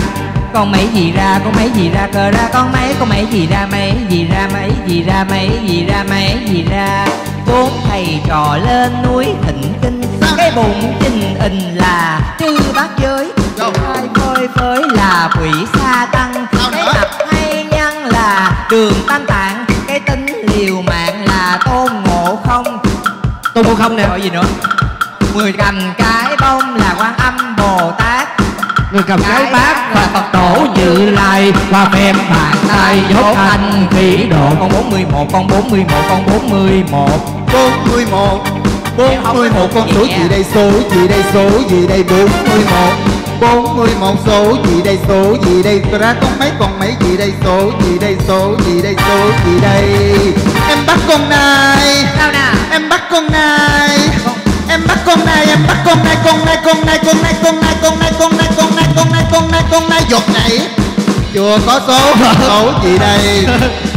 con mấy gì ra con mấy gì ra cờ ra con mấy con mấy gì ra mấy gì ra mấy gì ra mấy gì ra mấy gì ra bốn thầy trò lên núi thịnh kinh cái bụng trình hình là chư bát giới Đâu? hai phơi phới là quỷ sa tăng. Cái mặt hay nhân là đường tam tạng. Cái tính liều mạng là tôn ngộ không. Tôi mua không nè. Rồi gì nữa? Mười cầm cái bông là quan âm bồ tát. Người cầm cái bát và Phật tổ như lai. Qua phèm bàn tay dốt anh khí độ. con 41 con 41 con 41 41 41 con số gì đây? Số gì đây? Số gì đây? 41 41 số gì đây số gì đây ra con mấy con mấy gì đây số gì đây số gì đây số gì đây em bắt con này sao nè em bắt con này em bắt con này em bắt con này con này con này con này con này con này con này con này con này con này con này giọt nhảy chưa có số số gì đây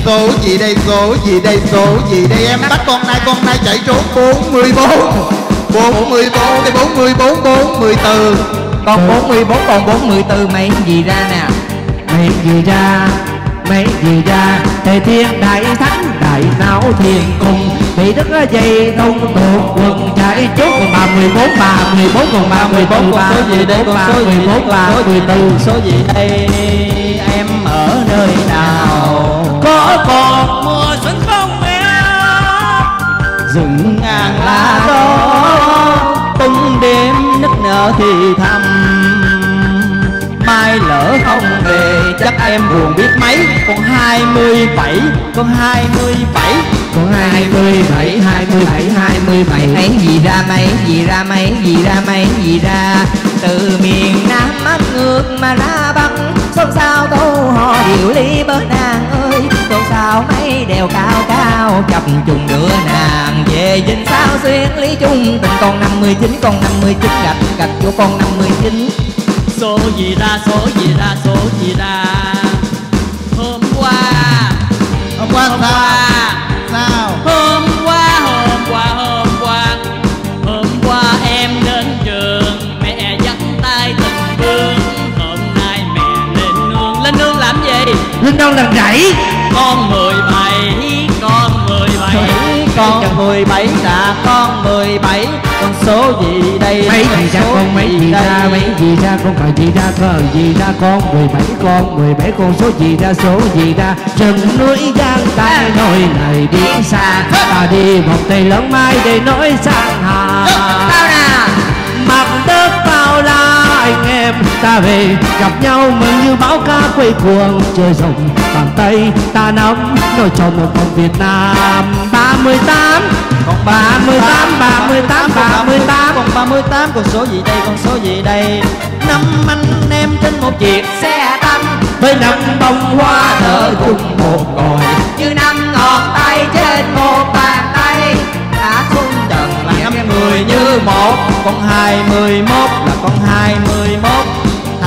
số gì đây số gì đây số gì đây em bắt con này con này chạy trốn 44 44 đây 44 44 con 44 con 44 mấy gì ra nè? Mấy gì ra Mấy gì ra? Thầy thiên đại thánh đại não thiền cùng Bị đức dây thông tuột quần chạy chốt. Còn bà 14 bà 14 còn bà 14 con số gì đây? Số gì? đây 14 bà con số gì? 14 số gì đây? Em ở nơi nào? Có còn mùa xuân không em? Rừng thì thầm. Mai lỡ không về, chắc em buồn biết mấy. Con hai mươi bảy, con hai mươi bảy. Còn 27 27 27 mấy gì ra mấy, gì ra mấy, gì ra mấy, gì ra. Từ miền nam mắt ngược mà ra bắc. Xôn xao câu hò điệu ly bớt nàng ơi xao mấy đèo cao cao chập trùng đưa nàng về dinh sao xuyên lý chung. Tình con 59 con 59 gạch gạch vô con 59 số gì ra số gì ra số gì ra. Hôm qua hôm qua hôm sao? qua sao? hôm qua hôm qua hôm qua. Hôm qua em đến trường mẹ dắt tay tình thương. Hôm nay mẹ lên nương lên nương làm gì? Linh đâu làm rẫy con mười bảy con mười bảy. Con mười bảy là con mười bảy. Con số gì đây? Mấy gì ra con mấy gì ra mấy gì ra con cờ gì ra cờ gì ra con 17 con 17 con số gì ra số gì ra? Rừng núi giang tay nỗi này đi xa ta đi vòng tay lớn mai để nói sang hà em ta về. Gặp nhau mừng như bão ca quay cuồng chơi rộng bàn tay ta nắm nổi cho một vòng Việt Nam. 38 còn 38 38 38 còn 38 con số gì đây con số gì đây? Năm anh em trên một chiếc xe tăng. Với năm bông hoa nở chung một còi như năm ngón tay trên một tay một con hai mươi mốt là con hai mươi mốt.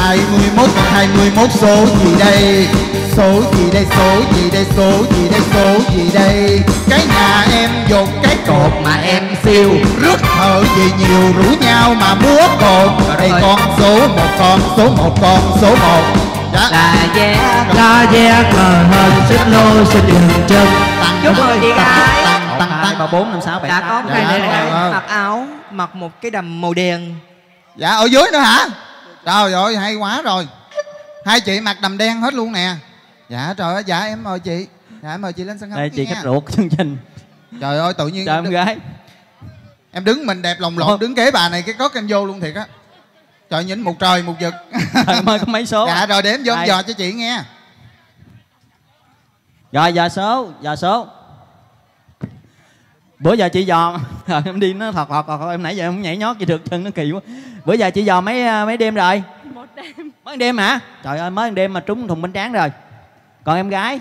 21 còn 21 số gì đây? Số gì đây? Số gì đây? Số gì đây? Số gì đây? Cái nhà em dột cái cột mà em siêu. Rước thợ gì nhiều rủ nhau mà múa cột. Đây con số một con số một con số một. Dạ. là vé la ve cờ hờn xích lô xin dừng chân. Chúc mừng chị gái. Ba bốn năm sáu bảy Dạ tám. có Dạ, này dạ, dạ. mặc áo mặc một cái đầm màu đen. Dạ ở dưới nữa hả? Trời ơi hay quá rồi. Hai chị mặc đầm đen hết luôn nè. Dạ trời ơi dạ em mời chị. Dạ em mời chị lên sân khấu đây chị khách ruột chương trình. Trời ơi tự nhiên chào em đứng- gái. Em đứng mình đẹp lòng lộn đứng kế bà này cái có kênh vô luôn thiệt á. Trời nhìn một trời một vực. Trời ơi, có mấy số? Dạ rồi để em vô em dò cho chị nghe. Rồi giờ số giờ số bữa giờ chị dò em đi nó thọt thọt thọt em nãy giờ em không nhảy nhót gì được chân nó kỳ quá. Bữa giờ chị dò mấy à, mấy đêm rồi? Một đêm. Mới đêm hả? Trời ơi mới đêm mà trúng thùng bánh tráng rồi. Còn em gái?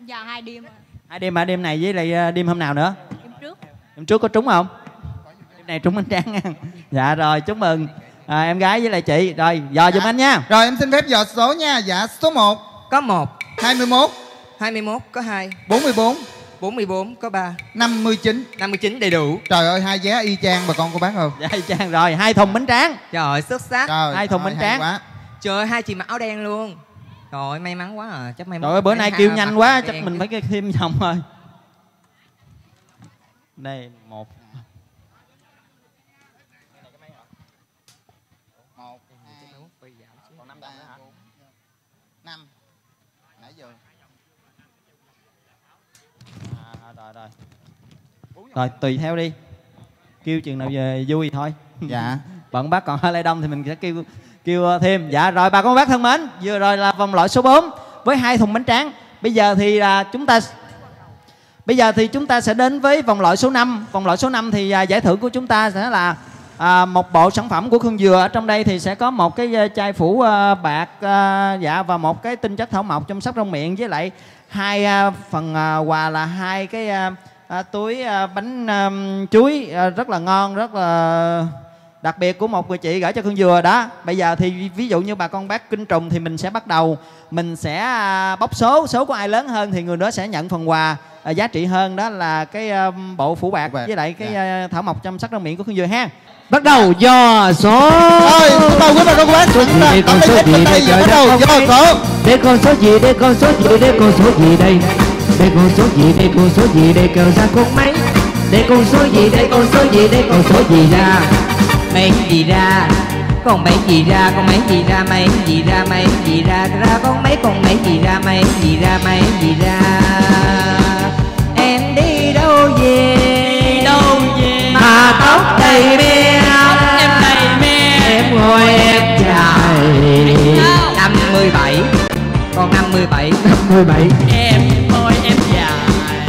Giờ hai đêm rồi. hai đêm mà đêm này với lại à, đêm hôm nào nữa? Đêm trước. Đêm trước có trúng không? Đêm này trúng bánh tráng nha. Dạ rồi chúc mừng. À, em gái với lại chị. Rồi dò giùm Dạ. anh nha. Rồi em xin phép dò số nha. Dạ số 1 có một. 21 21 có hai. 44 44 có ba. 59 59 đầy đủ. Trời ơi hai vé y chang bà con cô bác không? Dạ chang rồi hai thùng bánh tráng. Trời ơi xuất sắc trời Hai thùng ơi, bánh tráng. quá. trời ơi hai chị mặc áo đen luôn. Trời ơi may mắn quá à chắc may mắn Trời ơi bữa nay kêu nhanh quá chắc đen. mình phải thêm vòng thôi đây một hai còn năm đồng nữa hả năm nãy giờ à, rồi rồi rồi tùy theo đi. Kêu chừng nào về vui thôi. Dạ. Bận bác còn hơi lây đông thì mình sẽ kêu kêu thêm. Dạ rồi bà con bác thân mến vừa rồi là vòng loại số 4 với hai thùng bánh tráng. Bây giờ thì là chúng ta bây giờ thì chúng ta sẽ đến với vòng loại số 5 vòng loại số 5 thì à, giải thưởng của chúng ta sẽ là à, một bộ sản phẩm của Khương Dừa. Ở trong đây thì sẽ có một cái à, chai phủ à, bạc à, dạ và một cái tinh chất thảo mộc chăm sóc răng miệng. Với lại hai à, phần à, quà là hai cái à, à, túi à, bánh à, chuối à, rất là ngon rất là đặc biệt của một người chị gửi cho Khương Dừa đó. Bây giờ thì ví dụ như bà con bác kinh trùng thì mình sẽ bắt đầu. Mình sẽ à, bóc số số của ai lớn hơn thì người đó sẽ nhận phần quà à, giá trị hơn. Đó là cái à, bộ phủ bạc bạc, với lại cái dạ. à, thảo mộc chăm sóc răng miệng của Khương Dừa ha. Bắt đầu do số. Rồi bắt đầu với bà con bác chúng ta con số biệt gì bên đây? bắt đầu. do ơi. số đây con. số gì? Đây con số gì? Đây con số gì đây đây con số gì đây con số gì đây kêu ra con mấy đây con số gì đây con số gì đây con số gì ra. Mấy gì ra? Con mấy gì ra? Con mấy gì ra? Mấy gì ra? Mấy gì ra? Ra con mấy con mấy gì ra? Mấy gì ra? Mấy gì ra? Em đi đâu về? Đâu về? Mà tóc đầy me. em đầy me. Em ngồi em dài. Năm mươi bảy con năm mươi bảy. Năm mươi bảy. Em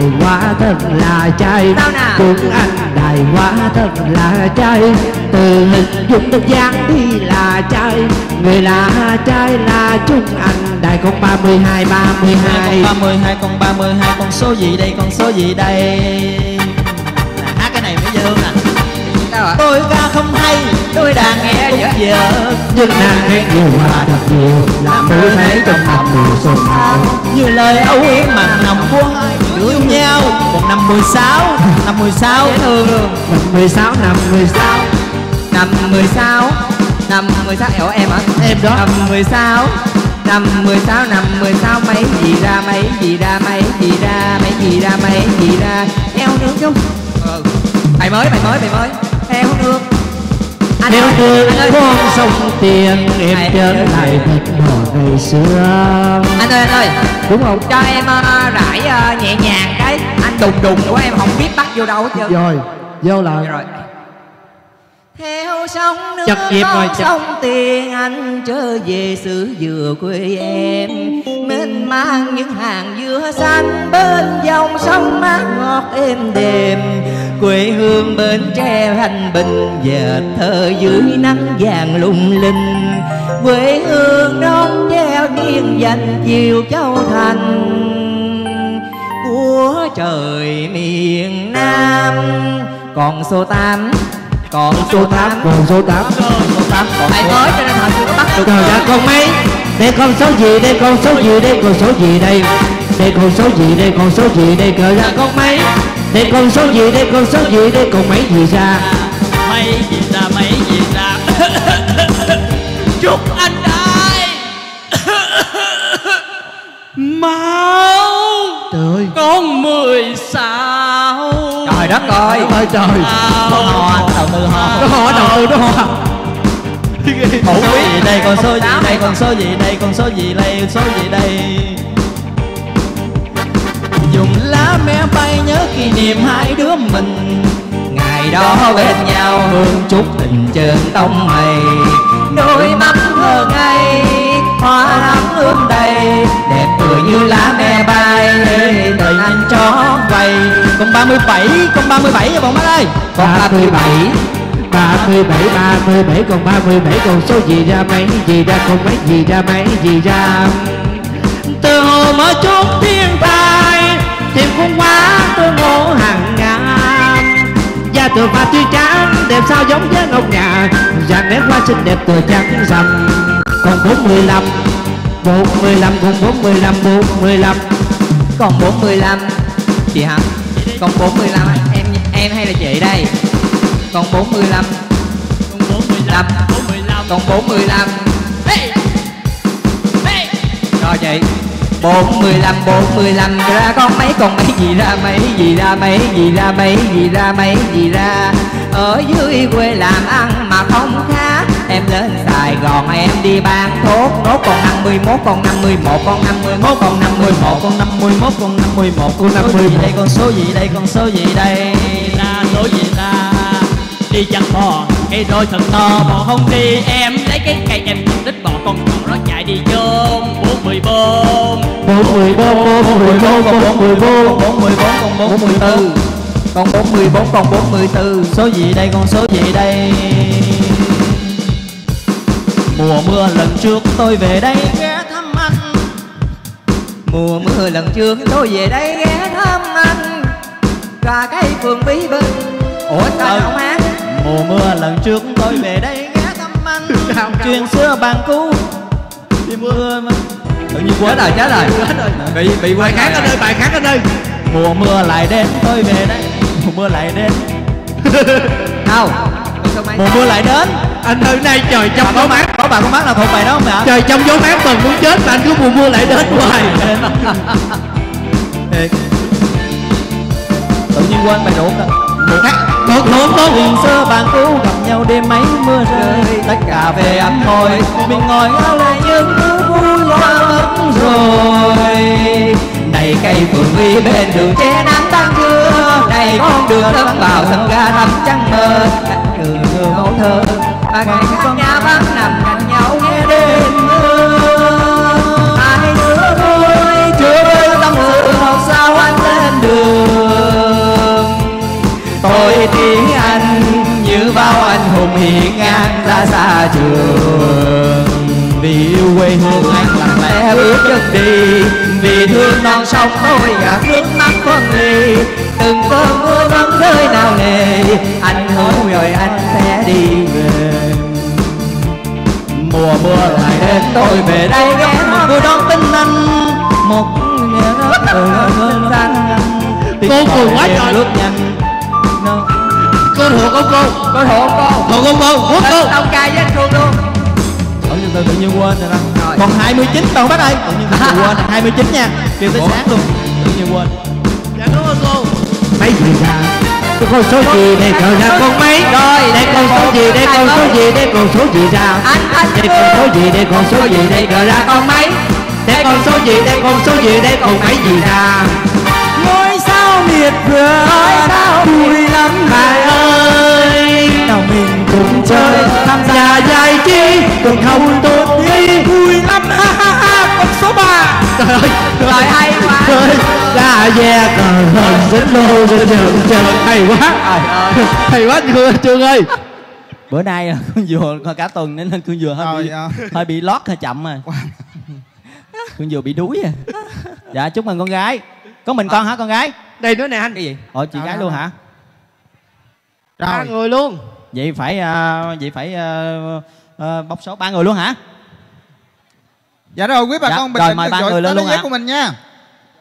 đài quá thật là trai. Chúng anh đài quá thật là trai. Từ hình dung được dáng đi là trai. Người là trai là chúng anh đài con ba mươi hai ba mươi hai con 32 con 32 con số gì đây con số gì đây? Nè, hát cái này mới dương nè sao ạ? Tôi ca không hay tôi đàn nghe cũng dở nhưng nàng nghe nhiều và thật nhiều làm mũi thấy trong lòng mùa xuân hào như lời âu yếm mặn nồng của hai người yêu nhau. Một năm 16 năm 16 thương năm mươi sáu năm mươi sáu. Năm mười sáu năm mười sáu. Ủa em hả? Em đó. năm mười sáu năm mười sáu năm mười sáu. Mấy gì ra mấy gì ra mấy gì ra mấy gì ra mấy gì ra. Eo nước chung. Ừ. bài mới bài mới bài mới eo nước. Anh Nếu ơi, anh ơi. sông tiền em Này, trở lại thật mò ngày xưa. Anh ơi anh ơi. Đúng không? cho em ờ, rải ờ, nhẹ nhàng cái. Anh đùng đùng của em không biết bắt vô đâu hết trơn. Rồi, vô lại. Rồi. Theo sông nước Chật rồi, chật. sông tiền anh trở về xứ dừa quê em. Mênh mang những hàng dừa xanh bên dòng sông mát ngọt êm đềm quê hương bến tre thanh bình giờ thơ dưới nắng vàng lung linh. Quê hương đón gieo niên dành chiều châu thành của trời miền Nam. Còn số 8 Còn số 8 còn số 8 Số 8 còn Thầy mới cho nên họ chưa có bắt được. Trời ơi con mấy? Đây con số gì đây con số gì đây con số gì đây? Đây con số gì đây con số gì đây cờ ra con mấy Đây con số gì đây con số gì đây con mấy gì ra? Mấy gì ra mấy gì ra? Chúc anh ơi máu Trời ơi. con mười sao Trời đất ơi. Ơi trời. Con hò đầu tư hò Nó hò đầu tư nó hò Thủ quý gì đây con số gì đây con số gì đây con số gì đây số gì đây Me bay nhớ kỷ niệm hai đứa mình. Ngày đó bên nhau hương chút tình trên tông mây. Đôi mắt thơ ngây Hoa nắng hương đầy. Đẹp tươi như lá me bay Tình anh chó vầy Con 37 con 37 nha bọn bác ơi. Con 37 37 37 còn 37 còn số gì ra mấy gì ra còn mấy gì ra mấy gì ra. Từ hồ mở chốt tai tìm quá, tôi ngộ hàng ngàn. Da từ và tuy trắng đẹp sao giống với ngọc ngà dạng nét hoa xinh đẹp từ trắng rằm. Còn 415 415 còn 415 415 Còn 415 Chị hả? Còn 415 Em em hay là chị đây? Còn bốn mươi lăm. Bốn mươi lăm. Còn 415 hey! Hey! Rồi chị. 415 415 ra, con mấy con mấy gì ra, mấy gì ra, mấy gì ra, mấy gì ra, mấy gì ra. Ở dưới quê làm ăn mà không khá, em lên Sài Gòn em đi bán thuốc, nốt còn 51 con 51 con 51 con 51 con 51 con 51 con 51 đây, con số gì đây, con số gì đây? Ra số gì ta? Đi chặt bò cây đôi thật to bò không đi, em lấy cái cây em đít bò con cậu nó chạy đi chôn bốn mười bốn 414 414 414 414 con 414 con 44 con 44 số gì đây con số gì đây mùa mưa lần trước tôi về đây ghé thăm anh mùa mưa lần trước tôi về đây ghé thăm anh ra cái phường bí bên ủa sao Ừ. không hát mùa mưa lần trước tôi về đây anh chuyện xưa bàn cũ. Đi mưa mà. Tự nhiên chết rồi chết rồi. Bị bị Bài quên khác anh ơi bài khác anh ơi mùa mưa lại đến tôi về đây. Mùa mưa lại đến. Không Sao mùa mưa lại đến. Anh ơi nay trời trong gió mát. có bà con mắt nào thuộc bài đó không ạ Trời trong gió mát mình muốn chết mà anh cứ mùa mưa lại đến hoài. Tự nhiên quên bài ruột rồi Một một một Thuyền xưa bạn cũ gặp nhau đêm mấy mưa rơi. Tất cả về ấm môi Mình ngồi ngỡ lại những thứ vui qua mất rồi. Này cây phượng vi bên đường che nắng tan trưa. Này con đường thấm vào sân ga thắm trăng mơ cánh trường mẫu thơ và ngày con nhà vắng nằm bao anh hùng hiện ngang ra xa trường. Vì yêu quê hương anh lặng lẽ bước chân đi vì thương non sông tôi gạt nước mắt phân ly từng cơn mưa vẫn rơi nào nề anh hứa rồi anh sẽ đi về. Mùa mưa lại đến tôi về đây ghé Tôi đón tin anh Một nhà đất từ hương xanh Cô cười quá trời. Lướt nhanh Cô thuộc không cô có thuộc không cô Thuộc không cô Quốc cô Đông cay với anh Phương luôn. Tự nhiên tự nhiên quên rồi đó. Rồi. Còn 29 đâu bác ơi. Tự nhiên tự nhiên quên. 29 nha. Kêu tới sáng luôn. Tự nhiên quên. Dạ cảm ơn cô. Mấy gì ra Cái con số gì? Đây cờ ra con mấy? Rồi, đây con số gì? Đây con số gì? đây con số gì ra? Anh, anh đây con số gì? Đây con số gì? đây cờ ra. Con mấy? Đây con số gì? Đây con số gì? Đây còn mấy gì ra sao miệt vườn Vui lắm Bài ơi. Nào mình cùng chơi tham gia. giải trí. Cùng không tốt đi. Vui lắm. Ha ha ha. Con số 3 trời ơi. Rồi hay quá. Trời ra ve cờ hờn dính lô dính trường. Trời hay quá. Hay quá chưa trương ơi. Bữa nay con vừa coi cả tuần nên con vừa hơi Rồi, bị, dạ. hơi bị lót hơi chậm rồi. Con vừa bị đuối à dạ chúc mừng con gái. Có mình con hả con gái đây nữa nè anh. Cái gì? Ồ chị Đâu, gái đâu, luôn đâu. hả? Ba người luôn. Vậy phải ờ, vậy phải ờ, ờ, bóc số ba người luôn hả? Dạ rồi quý bà Dạ, con bình rồi, tĩnh mời ba người lên tới luôn giấy ạ. của mình nha.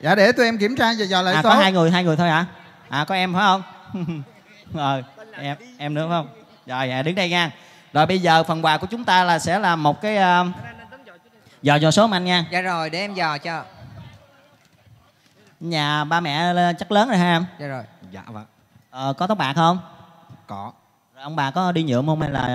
Dạ để tụi em kiểm tra và dò lại à số. có hai người hai người thôi hả? À có em phải không? Rồi em em nữa phải không? Rồi à, đứng đây nha. Rồi bây giờ phần quà của chúng ta là sẽ là một cái ờ, dò dò số mà anh nha. Dạ rồi để em dò cho nhà ba mẹ ờ, chắc lớn rồi ha. Em Dạ rồi. Dạ vâng. Ờ, có tóc bạc không? Có. Rồi ông bà có đi nhuộm không hay là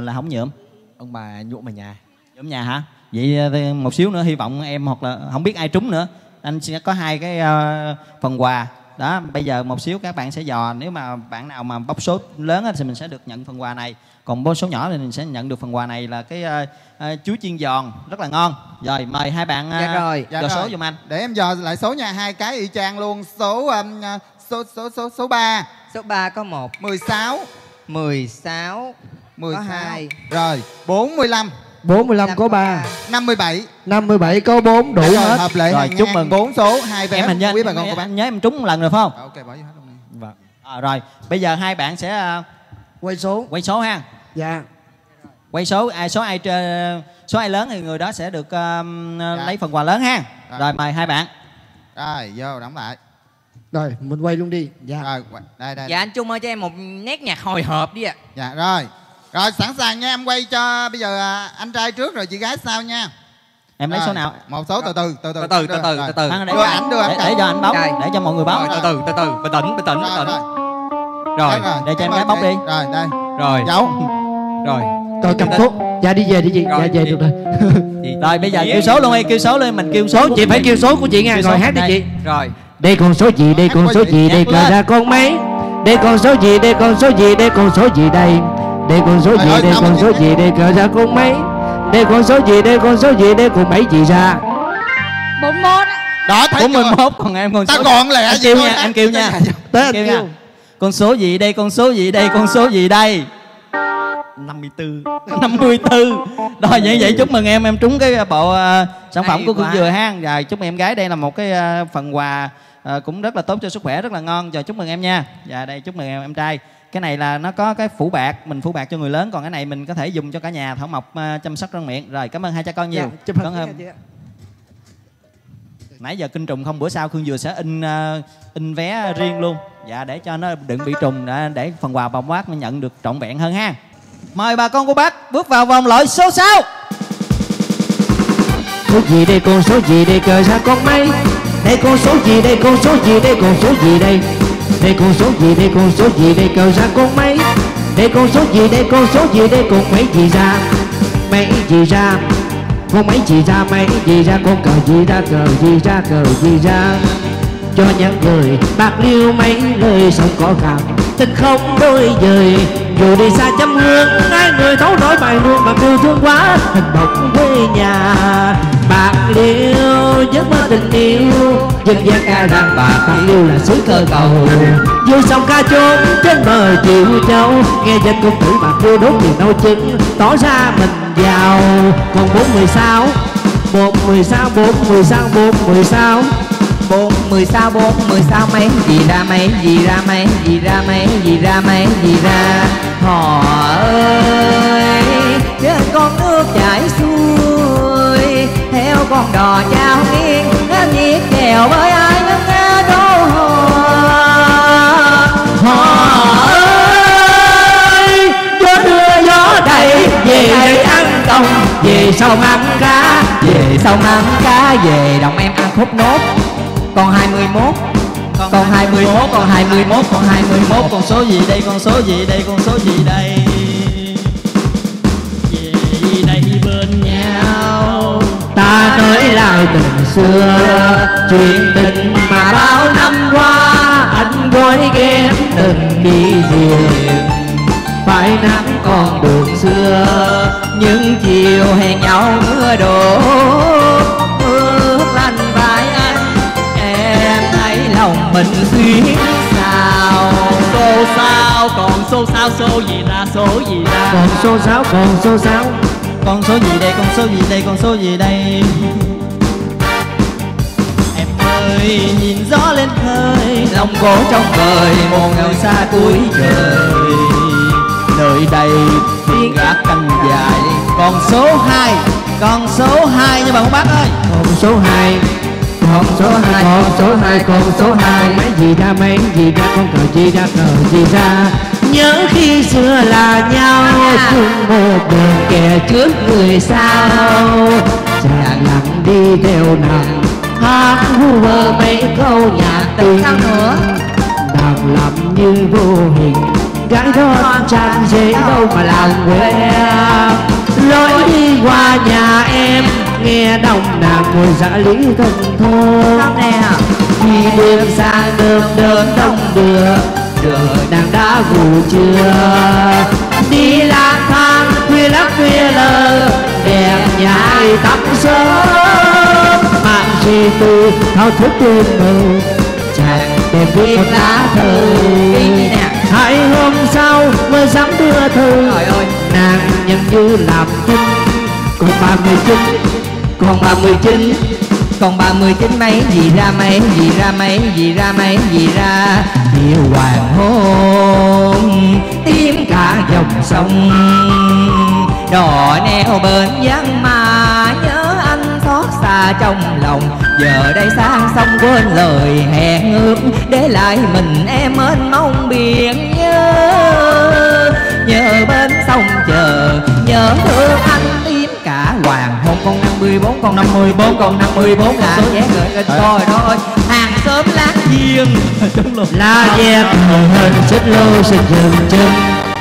là không nhuộm? Ông bà nhuộm ở nhà. Nhuộm nhà hả? Vậy ờ, một xíu nữa hy vọng em hoặc là không biết ai trúng nữa. Anh sẽ có hai cái ờ, phần quà đó bây giờ một xíu các bạn sẽ dò nếu mà bạn nào mà bóc số lớn thì mình sẽ được nhận phần quà này. Còn bóc số nhỏ thì mình sẽ nhận được phần quà này là cái ờ, ờ, chuối chiên giòn rất là ngon. Rồi mời hai bạn ờ, Dạ rồi. Dạ dò số rồi. giùm anh. Để em dò lại số nha hai cái y chang luôn. Số um, số số số số 3 Số 3 có 1 16 16 16 hai. rồi 45 45 có 3 57 57 có 4 đủ rồi, hết. hợp lệ. Rồi, chúc mừng. bốn số. Hai vé em hình như quý bà con cô bác. anh nhớ em trúng một lần rồi phải không? Ok bỏ vô hết luôn vâng à, rồi bây giờ hai bạn sẽ ờ, quay số. quay số ha. Dạ. Quay số ai số ai trên số ai lớn thì người đó sẽ được um, Dạ. lấy phần quà lớn ha. Dạ. rồi mời hai bạn. Rồi vô đóng lại. Rồi mình quay luôn đi. Dạ. Rồi đây đây Dạ anh Trung ơi cho em một nét nhạc hồi hộp đi ạ. Dạ rồi rồi sẵn sàng nha em quay cho bây giờ à, anh trai trước rồi chị gái sau nha. Em lấy Rồi, số nào? một số từ từ từ từ. Từ từ, từ từ, từ từ. Đưa ảnh đưa ảnh để, để cho. anh bóc Rồi. để cho mọi người bóc rồi từ từ từ từ. Bình tĩnh bình tĩnh bình tĩnh. rồi. Rồi. Để cho em gái bóc chị. đi. rồi đây. Rồi. Dấu. Rồi. Rồi cầm thuốc. dạ đi về đi chị. Dạ về được rồi. Rồi bây giờ kêu số luôn đi kêu số luôn mình kêu số. Chị phải kêu số của chị nha Kêu rồi hát đi chị. Rồi. Đây con số gì đây con số gì đây ra con mấy? Đây con số gì đây con số gì đây con số gì đây đây con số gì đây con số gì đây cờ ra con mấy? Đây con số gì đây con số gì đây con mấy gì ra? 41 á. đó thấy bốn mươi chưa mốt còn em còn ta số gọn lẹ anh gì kêu nha ta. anh kêu nha. tới anh kêu nha. con số gì đây con số gì đây con số gì đây? 54 54 rồi vậy vậy chúc mừng em em trúng cái bộ ờ, sản phẩm Hay của Cương. Dừa ha rồi chúc mừng em gái đây là một cái ờ, phần quà ờ, cũng rất là tốt cho sức khỏe rất là ngon. Rồi chúc mừng em nha. Và đây chúc mừng em em trai cái này là nó có cái phủ bạc mình phủ bạc cho người lớn còn cái này mình có thể dùng cho cả nhà thảo mộc ờ, chăm sóc răng miệng. Rồi cảm ơn hai cha con nhiều. Dạ, chụp Cảm ơn. nha chị ạ. nãy giờ kinh trùng không bữa sau khương dừa sẽ in ờ, in vé riêng luôn. Dạ để cho nó đừng bị trùng để, để phần quà bồng quát nó nhận được trọn vẹn hơn ha. Mời bà con cô bác bước vào vòng loại số 6 số gì đây con số gì đây cờ ra con mấy đây con số gì đây con số gì đây con số gì đây đây con số gì đây con số gì đây cờ ra con mấy? Đây con số gì đây con số gì đây con mấy gì ra? Mấy gì ra? Con mấy gì ra? Mấy gì ra? Con cờ gì ra? Cờ gì ra? Cờ gì ra? Cho những người bạc liêu mấy lời sống có cảm, tình không đôi dời. Dù đi xa trăm hương hai người thấu nổi bài luôn mà yêu thương quá, hình bóng quê nhà bạc liêu, giấc mơ tình yêu. Dân gian ca rằng bà bạc liêu là xứ cơ cầu. Dưới sông ca trốn trên bờ chiều châu. Nghe dân công tử bạc liêu đốt tiền nấu trứng tỏ ra mình giàu. Còn bốn mười sáu, bốn mười sáu, bốn mười sáu, bốn mười sáu. Bốn mười sao bốn mười sao mấy gì ra, mấy gì ra, mấy gì ra, mấy gì ra, mấy gì ra. Họ ơi trên con nước chảy xuống con đò trao nghiêng nhiệt chèo với ai ngân nga đô hò họ ơi gió đưa gió đầy về đây ăn công về sông ăn cá về sông ăn cá về đồng em ăn khúc nốt. Còn 21 còn 21 còn 21 còn 21 con số gì đây con số gì đây con số gì đây ta nói lại tình xưa, chuyện tình mà bao năm qua anh gói ghém từng kỷ niệm phải nắng con đường xưa, những chiều hẹn nhau mưa đổ ướt lạnh vai anh, em thấy lòng mình xuyến sao xô sao còn xô sao xô gì ta số gì ta? còn xô sao? còn xô sao? Con số gì đây, con số gì đây, con số gì đây? Em ơi, nhìn gió lên khơi, lòng cổ trong vời một ngàn xa cuối trời. Nơi đây tiếng gác canh dài, con số 2 con số 2 nha bà con bác ơi. Con số 2 con số 2 con số 2 con số 2 mấy gì ra, mấy gì ra, con cờ gì ra, cờ gì ra nhớ khi xưa là nhau chung một đường kẻ trước người sau. Chàng lặng đi theo nằm hát vu vơ mấy câu nhạc tình. Đàm lặng như vô hình gái đó chẳng dễ đâu mà làm quen lối đi qua nhà em nghe đồng nàng mùi dạ lý thân thơ. Khi đường xa đơm đớm đông đưa đường nàng đã ngủ chưa đi lang thang khuya lắc khuya lơ đèn nhai tắm sớm. Mạng suy tư thao thức đêm mơ chàng đem viết một lá thơ. Hai hôm sau mưa dám đưa thư nàng nhận như làm tin còn ba mươi chín còn ba mươi chín còn ba mươi chín mấy gì ra mấy gì ra mấy gì ra mấy gì ra. Chiều hoàng hôn tím cả dòng sông. Đò neo bên vắng mà nhớ anh xót xa trong lòng. Giờ đây sang sông quên lời hẹn ước, để lại mình em mênh mông biển nhớ. Nhớ bên sông chờ, nhớ thương anh hoàng. Hôn con 54 con 54 con 54 là vé gửi lên coi đó ơi hàng xóm láng giềng đúng luôn. La dẹp hờn xích lô xích dừng chân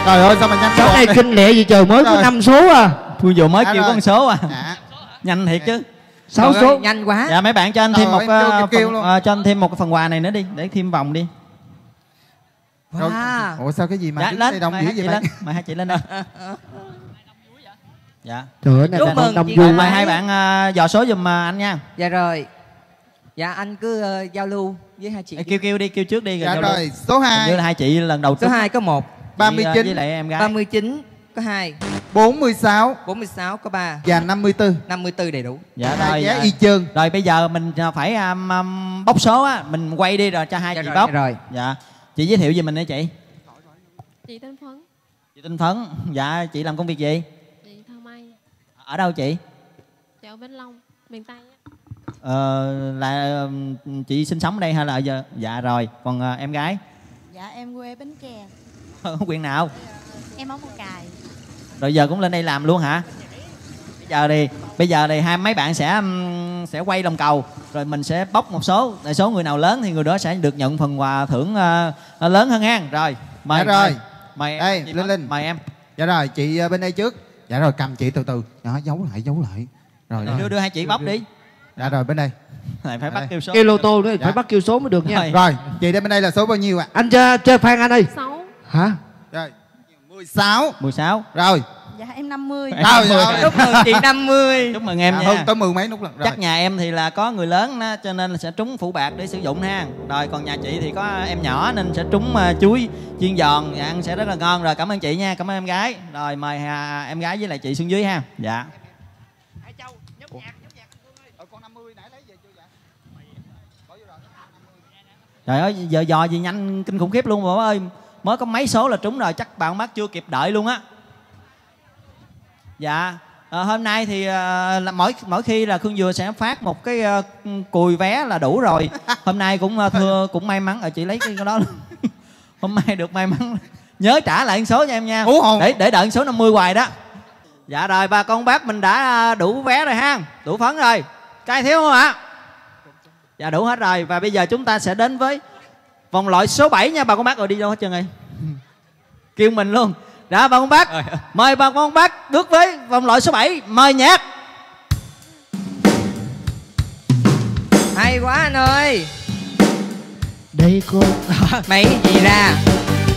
trời ơi sao mà nhanh Số này kinh lệ gì trời mới có. 5 số à. Tôi vừa mới kêu rồi. con số à. Dạ. Nhanh thiệt chứ. 6 Trời số. nhanh quá. Dạ mấy bạn cho anh thêm một ờ, ờ, cho anh thêm một cái phần quà này nữa đi để thêm vòng đi. Rồi, Wow. ủa sao cái gì mà dạ đứng lên đây đông dữ vậy bạn? mời hai chị lên đây dạ. Trời ơi này Chúc là mừng. Đông du mời hai bạn ờ, dò số giùm ờ, anh nha. Dạ rồi. Dạ anh cứ ờ, giao lưu với hai chị Ê, kêu kêu đi kêu trước đi dạ giao lưu. rồi số Hình như 2 là hai chị lần đầu số trúng. 2 có 1 Chị, ờ, 39 với lại em gái. 39 có 2 46 46 có 3 và 54 54 đầy đủ. Dạ hai rồi vé dạ. y chơn rồi bây giờ mình phải um, um, bóc số á. Mình quay đi rồi cho hai Dạ chị rồi, bóc. dạ rồi. dạ. Chị giới thiệu về mình đi chị. Chị tên Phấn, chị tinh phấn. Dạ chị làm công việc gì ở đâu chị? Chợ Vĩnh Long, miền Tây á. ờ, là chị sinh sống ở đây hay là giờ? Dạ rồi còn ờ, em gái? Dạ em quê Bến Tre. Quyền nào? Em ở Một Cài. Rồi giờ cũng lên đây làm luôn hả? Bây giờ thì bây giờ thì hai mấy bạn sẽ sẽ quay đồng cầu rồi mình sẽ bóc một số Tại số người nào lớn thì người đó sẽ được nhận phần quà thưởng ờ, lớn hơn ha rồi mời Dạ rồi. mời, mời em, Đây, chị Linh Linh. mời em. Dạ rồi chị bên đây trước dạ rồi cầm chị từ từ. Đó giấu lại giấu lại. Rồi đưa đưa hai chị bóc đi. Dạ rồi bên đây. Này phải bắt Đây. kêu số. Kêu lô tô nữa Dạ. phải bắt kêu số mới được nha. Rồi. rồi chị đây bên đây là số bao nhiêu ạ? Anh chơi chơi phan anh ơi. 6, hả? Rồi. 16 16 rồi Dạ em 50 Em Trời 50. ơi. chúc mừng chị 50 chúc mừng em à, nha. hơn tới mười mấy nút lần rồi. Chắc nhà em thì là có người lớn đó, cho nên là sẽ trúng phủ bạc để sử dụng ha. Rồi còn nhà chị thì có em nhỏ nên sẽ trúng ờ, chuối chiên giòn dạ, ăn sẽ rất là ngon. Rồi cảm ơn chị nha cảm ơn em gái. Rồi mời à, em gái với lại chị xuống dưới ha. Dạ. Trời ơi giờ dò gì nhanh kinh khủng khiếp luôn mà ơi. Mới có mấy số là trúng rồi chắc bạn bác chưa kịp đợi luôn á dạ Ờ, hôm nay thì là mỗi mỗi khi là Khương Dừa sẽ phát một cái ờ, cùi vé là đủ rồi. Hôm nay cũng ờ, thưa cũng may mắn ở chị lấy cái đó. luôn. hôm nay được may mắn. Nhớ trả lại số cho em nha. Hú hồn. Để để đợi số 50 hoài đó. Dạ rồi bà con bác mình đã đủ vé rồi ha. Đủ phấn rồi. Cai thiếu không ạ? Dạ đủ hết rồi và bây giờ chúng ta sẽ đến với vòng loại số 7 nha bà con bác rồi đi đâu hết trơn rồi. Kêu mình luôn. Dạ bà con bác. Mời bà con bác bước với vòng loại số 7 Mời nhạc. Hay quá anh ơi. Đây cô mấy gì ra.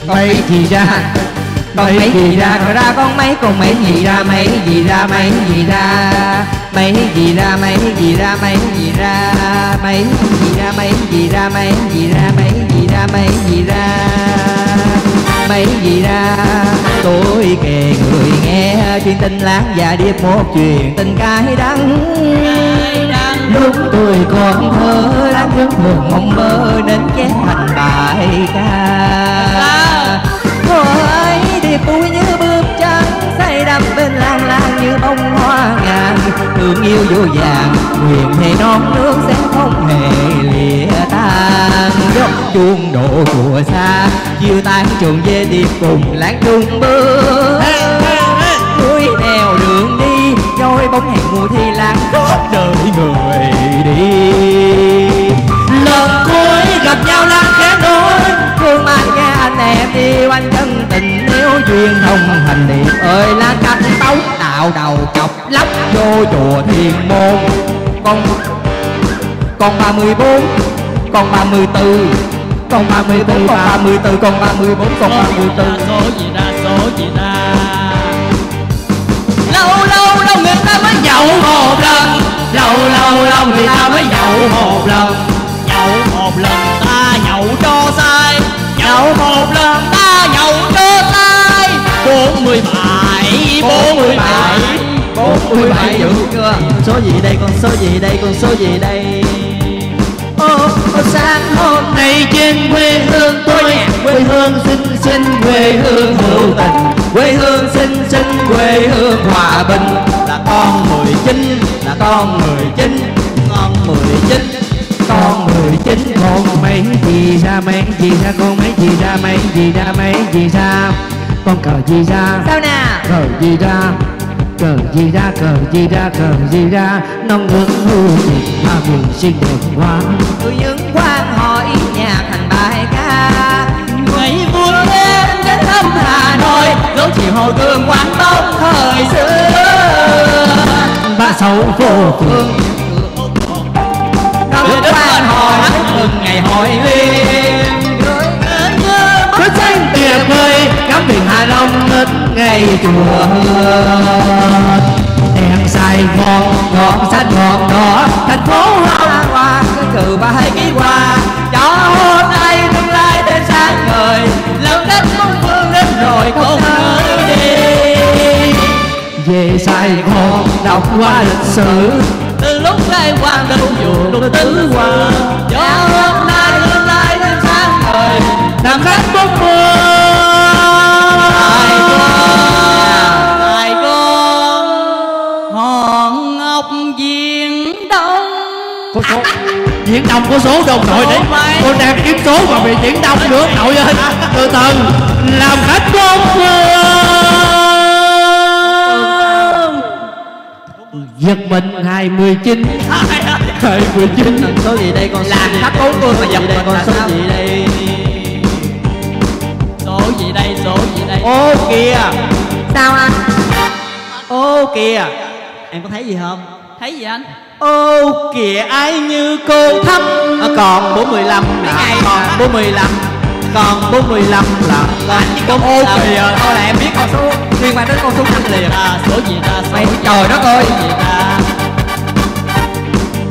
Con mấy gì ra. con mấy gì ra. con ra con mấy con mấy gì ra. Mấy gì ra mấy gì ra. Mấy gì ra mấy gì ra mấy gì ra. Mấy gì ra mấy gì ra mấy gì ra. Mấy gì ra mấy gì ra mấy gì ra. Tôi kể người nghe chuyện tình lãng và điệp một chuyện tình cay đắng. Lúc tôi còn thơ láng rất thường mong mơ nên ghé thành bài ca. Cô ấy đi vui như bướm trắng say đắm bên lang lang như bông hoa ngàn. Thương yêu vô vàng nguyện thề non nước sẽ không hề chuông độ chùa xa. Chiều tan trường về đi cùng láng chung bước núi đèo đường đi trôi bóng hẹn mùa thi lãng khắp đời người đi. Lần cuối gặp nhau là khẽ đôi, thương mai nghe anh em đi anh chân tình nếu duyên thông hành điệp ơi lá cánh tấu tạo đầu chọc lóc vô chùa thiên môn. Con con ba mươi bốn con ba tư con ba mươi bốn con ba mươi bốn con ba mươi tư số gì ra số gì ra lâu lâu lâu người ta mới nhậu một lần. Lâu lâu lâu người ta mới nhậu một lần. Nhậu một lần ta nhậu cho sai. Nhậu một lần ta nhậu cho sai. Bốn mươi bảy bốn mươi bảy. Bốn mươi bảy dữ chưa? Số gì đây con? Số gì đây con? Số gì đây? Ô, ô sáng hôm nay trên quê hương tôi. Quê hương xinh xinh quê hương hữu tình. Quê hương xinh xinh quê hương hòa bình. Là con mười chín là con mười chín con mười chín con mười chín con mấy gì ra mấy gì ra con mấy gì ra mấy gì ra mấy gì ra. Con cờ gì ra? Sao nè? Cờ gì ra cờ gì ra cờ gì ra cờ gì ra. Non nước hưu việt hoa miền xinh đẹp quá tôi những quan hỏi nhạc thành bài ca. Ngày vui đêm đến thăm hà nội dấu chiều hồ gươm quán bóng thời xưa. Ba sáu vô phương Nước quan hỏi mừng ngày hội liên Có đẹp ơi, Ngắm biển Hà Long ngất ngày chùa Đèn Sài Gòn ngọn xanh ngọn đỏ, Thành phố hoa hoa, cứ từ ba hai ký hoa. Cho hôm nay tương lai đến sáng ngời lớn đất mong phương đến rồi không nơi đi. Về Sài Gòn đọc qua lịch sử, từ lúc khai quang đến dù lúc tứ hoàng. cho hôm nay tương lai đến sáng ngời Làm khách bốc mưa Đông có số đồng nội đấy Con đang kiếm số mà bị diễn đông nữa Nội ơi. Từ từ. Làm khách bốc mưa Giật mình 29 29 số gì đây con làm khách bốn phương mà đây mình con số sao? gì đây? Số gì đây số gì đây? Ô kìa. Sao anh? Ô kìa. Em có thấy gì không? Thấy gì anh ô kìa ai như cô thấp. À, còn 415 là còn 415 còn 415 là còn ô 415 kìa thôi là em biết con số. Liên quan đến con số năm liền. Ra số gì ra số Mày trời đất ơi.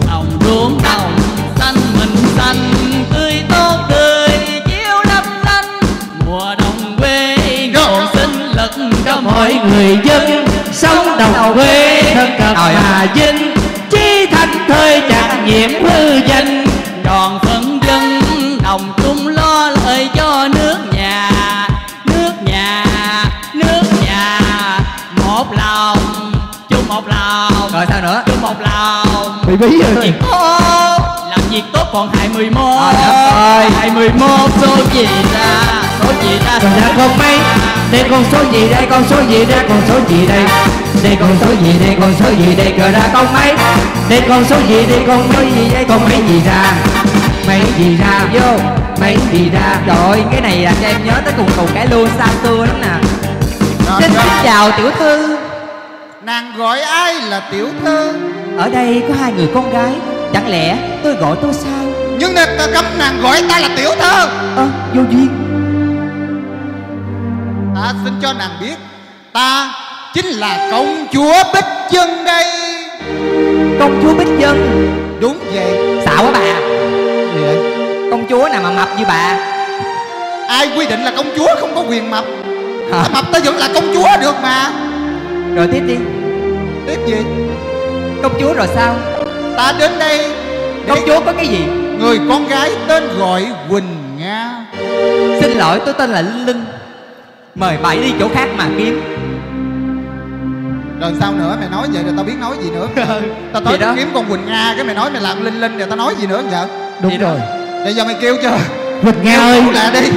đồng ruộng đồng xanh mình xanh. Tươi tốt tươi chiếu lấp lánh mùa đông quê ngọn sinh lực trong Mọi người dân. Sống đồng quê thân cận mà vinh nhiễm hư danh. Tròn phận dân đồng chung lo lợi cho nước nhà nước nhà nước nhà. Một lòng chung một lòng rồi sao nữa? chung một lòng. Bị bí rồi. Tốt làm việc tốt còn 21 Trời đất ơi. 21 số gì ra số gì ra Rồi ra con mấy? Đây con số gì đây? Con số gì đây? Con số gì đây? Đây con số gì đây? Con số gì đây? Cờ ra con mấy? Đây con số gì đây? Con mấy gì đây? Con mấy gì ra? Mấy gì ra? Vô. Mấy gì ra? Trời ơi cái này là cho em nhớ tới cùng cùng cái luôn xa xưa lắm nè. Rồi, xin rồi. kính chào tiểu thư. Nàng gọi ai là tiểu thư? Ở đây có hai người con gái chẳng lẽ tôi gọi tôi sao? Nhưng nàng ta cấm nàng gọi ta là tiểu thư. Ơ vô duyên. Ta xin cho nàng biết Ta chính là công chúa Bích Chân đây. Công chúa bích dân? Đúng vậy. Xạo quá bà. Gì vậy? công chúa nào mà mập như bà? Ai quy định là công chúa không có quyền mập? Hả? Ta mập ta vẫn là công chúa được mà. Rồi tiếp đi. Tiếp gì? Công chúa rồi sao ta đến đây công chúa có cái gì? Người con gái tên gọi Quỳnh Nga. Xin lỗi tôi tên là linh linh. Mời bảy đi chỗ khác mà kiếm. Rồi sao nữa? Mày nói vậy rồi tao biết nói gì nữa. Tao tới kiếm con Quỳnh Nga cái mày nói mày làm linh linh rồi tao nói gì nữa vậy? Đúng rồi. Bây giờ mày kêu chưa Quỳnh Nga ơi. lại đi.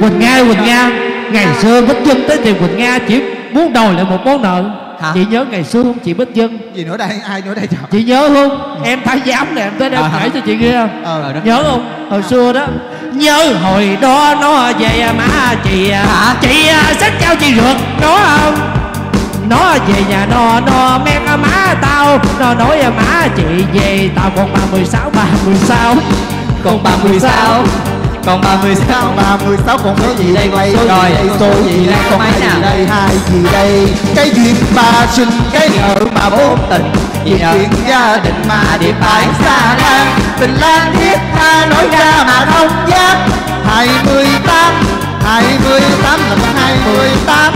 Quỳnh Nga ơi Quỳnh Nga. Ngày xưa Bích Dân tới tìm Quỳnh Nga Chỉ muốn đòi lại một món nợ Hả? Chị nhớ ngày xưa không? Chị Bích Dân. Gì nữa đây? Ai nữa đây trời? Chị nhớ không? Em thái giám nè em tới đây À, kể cho chị nghe. Không ờ Nhớ không? Hồi xưa đó. Nhớ hồi đó nó về má chị. Hả? Chị à, sách trao chị ruột nó không? Nó về nhà nó nó men má tao. Nó nói à, má chị về Tao còn ba mười sáu ba mười sáu. Còn ba mươi sao còn ba mươi sao ba mươi sáu còn cái gì đây quay Rồi, số gì? Đây con mấy nào? đây? Hai gì đây? Cái duyên ba sinh cái nợ mà vô tình. vì chuyện gia đình mà điểm phải xa lan tình lan thiết tha nói ra mà không dám. Hai mươi tám hai mươi tám là con hai mươi tám.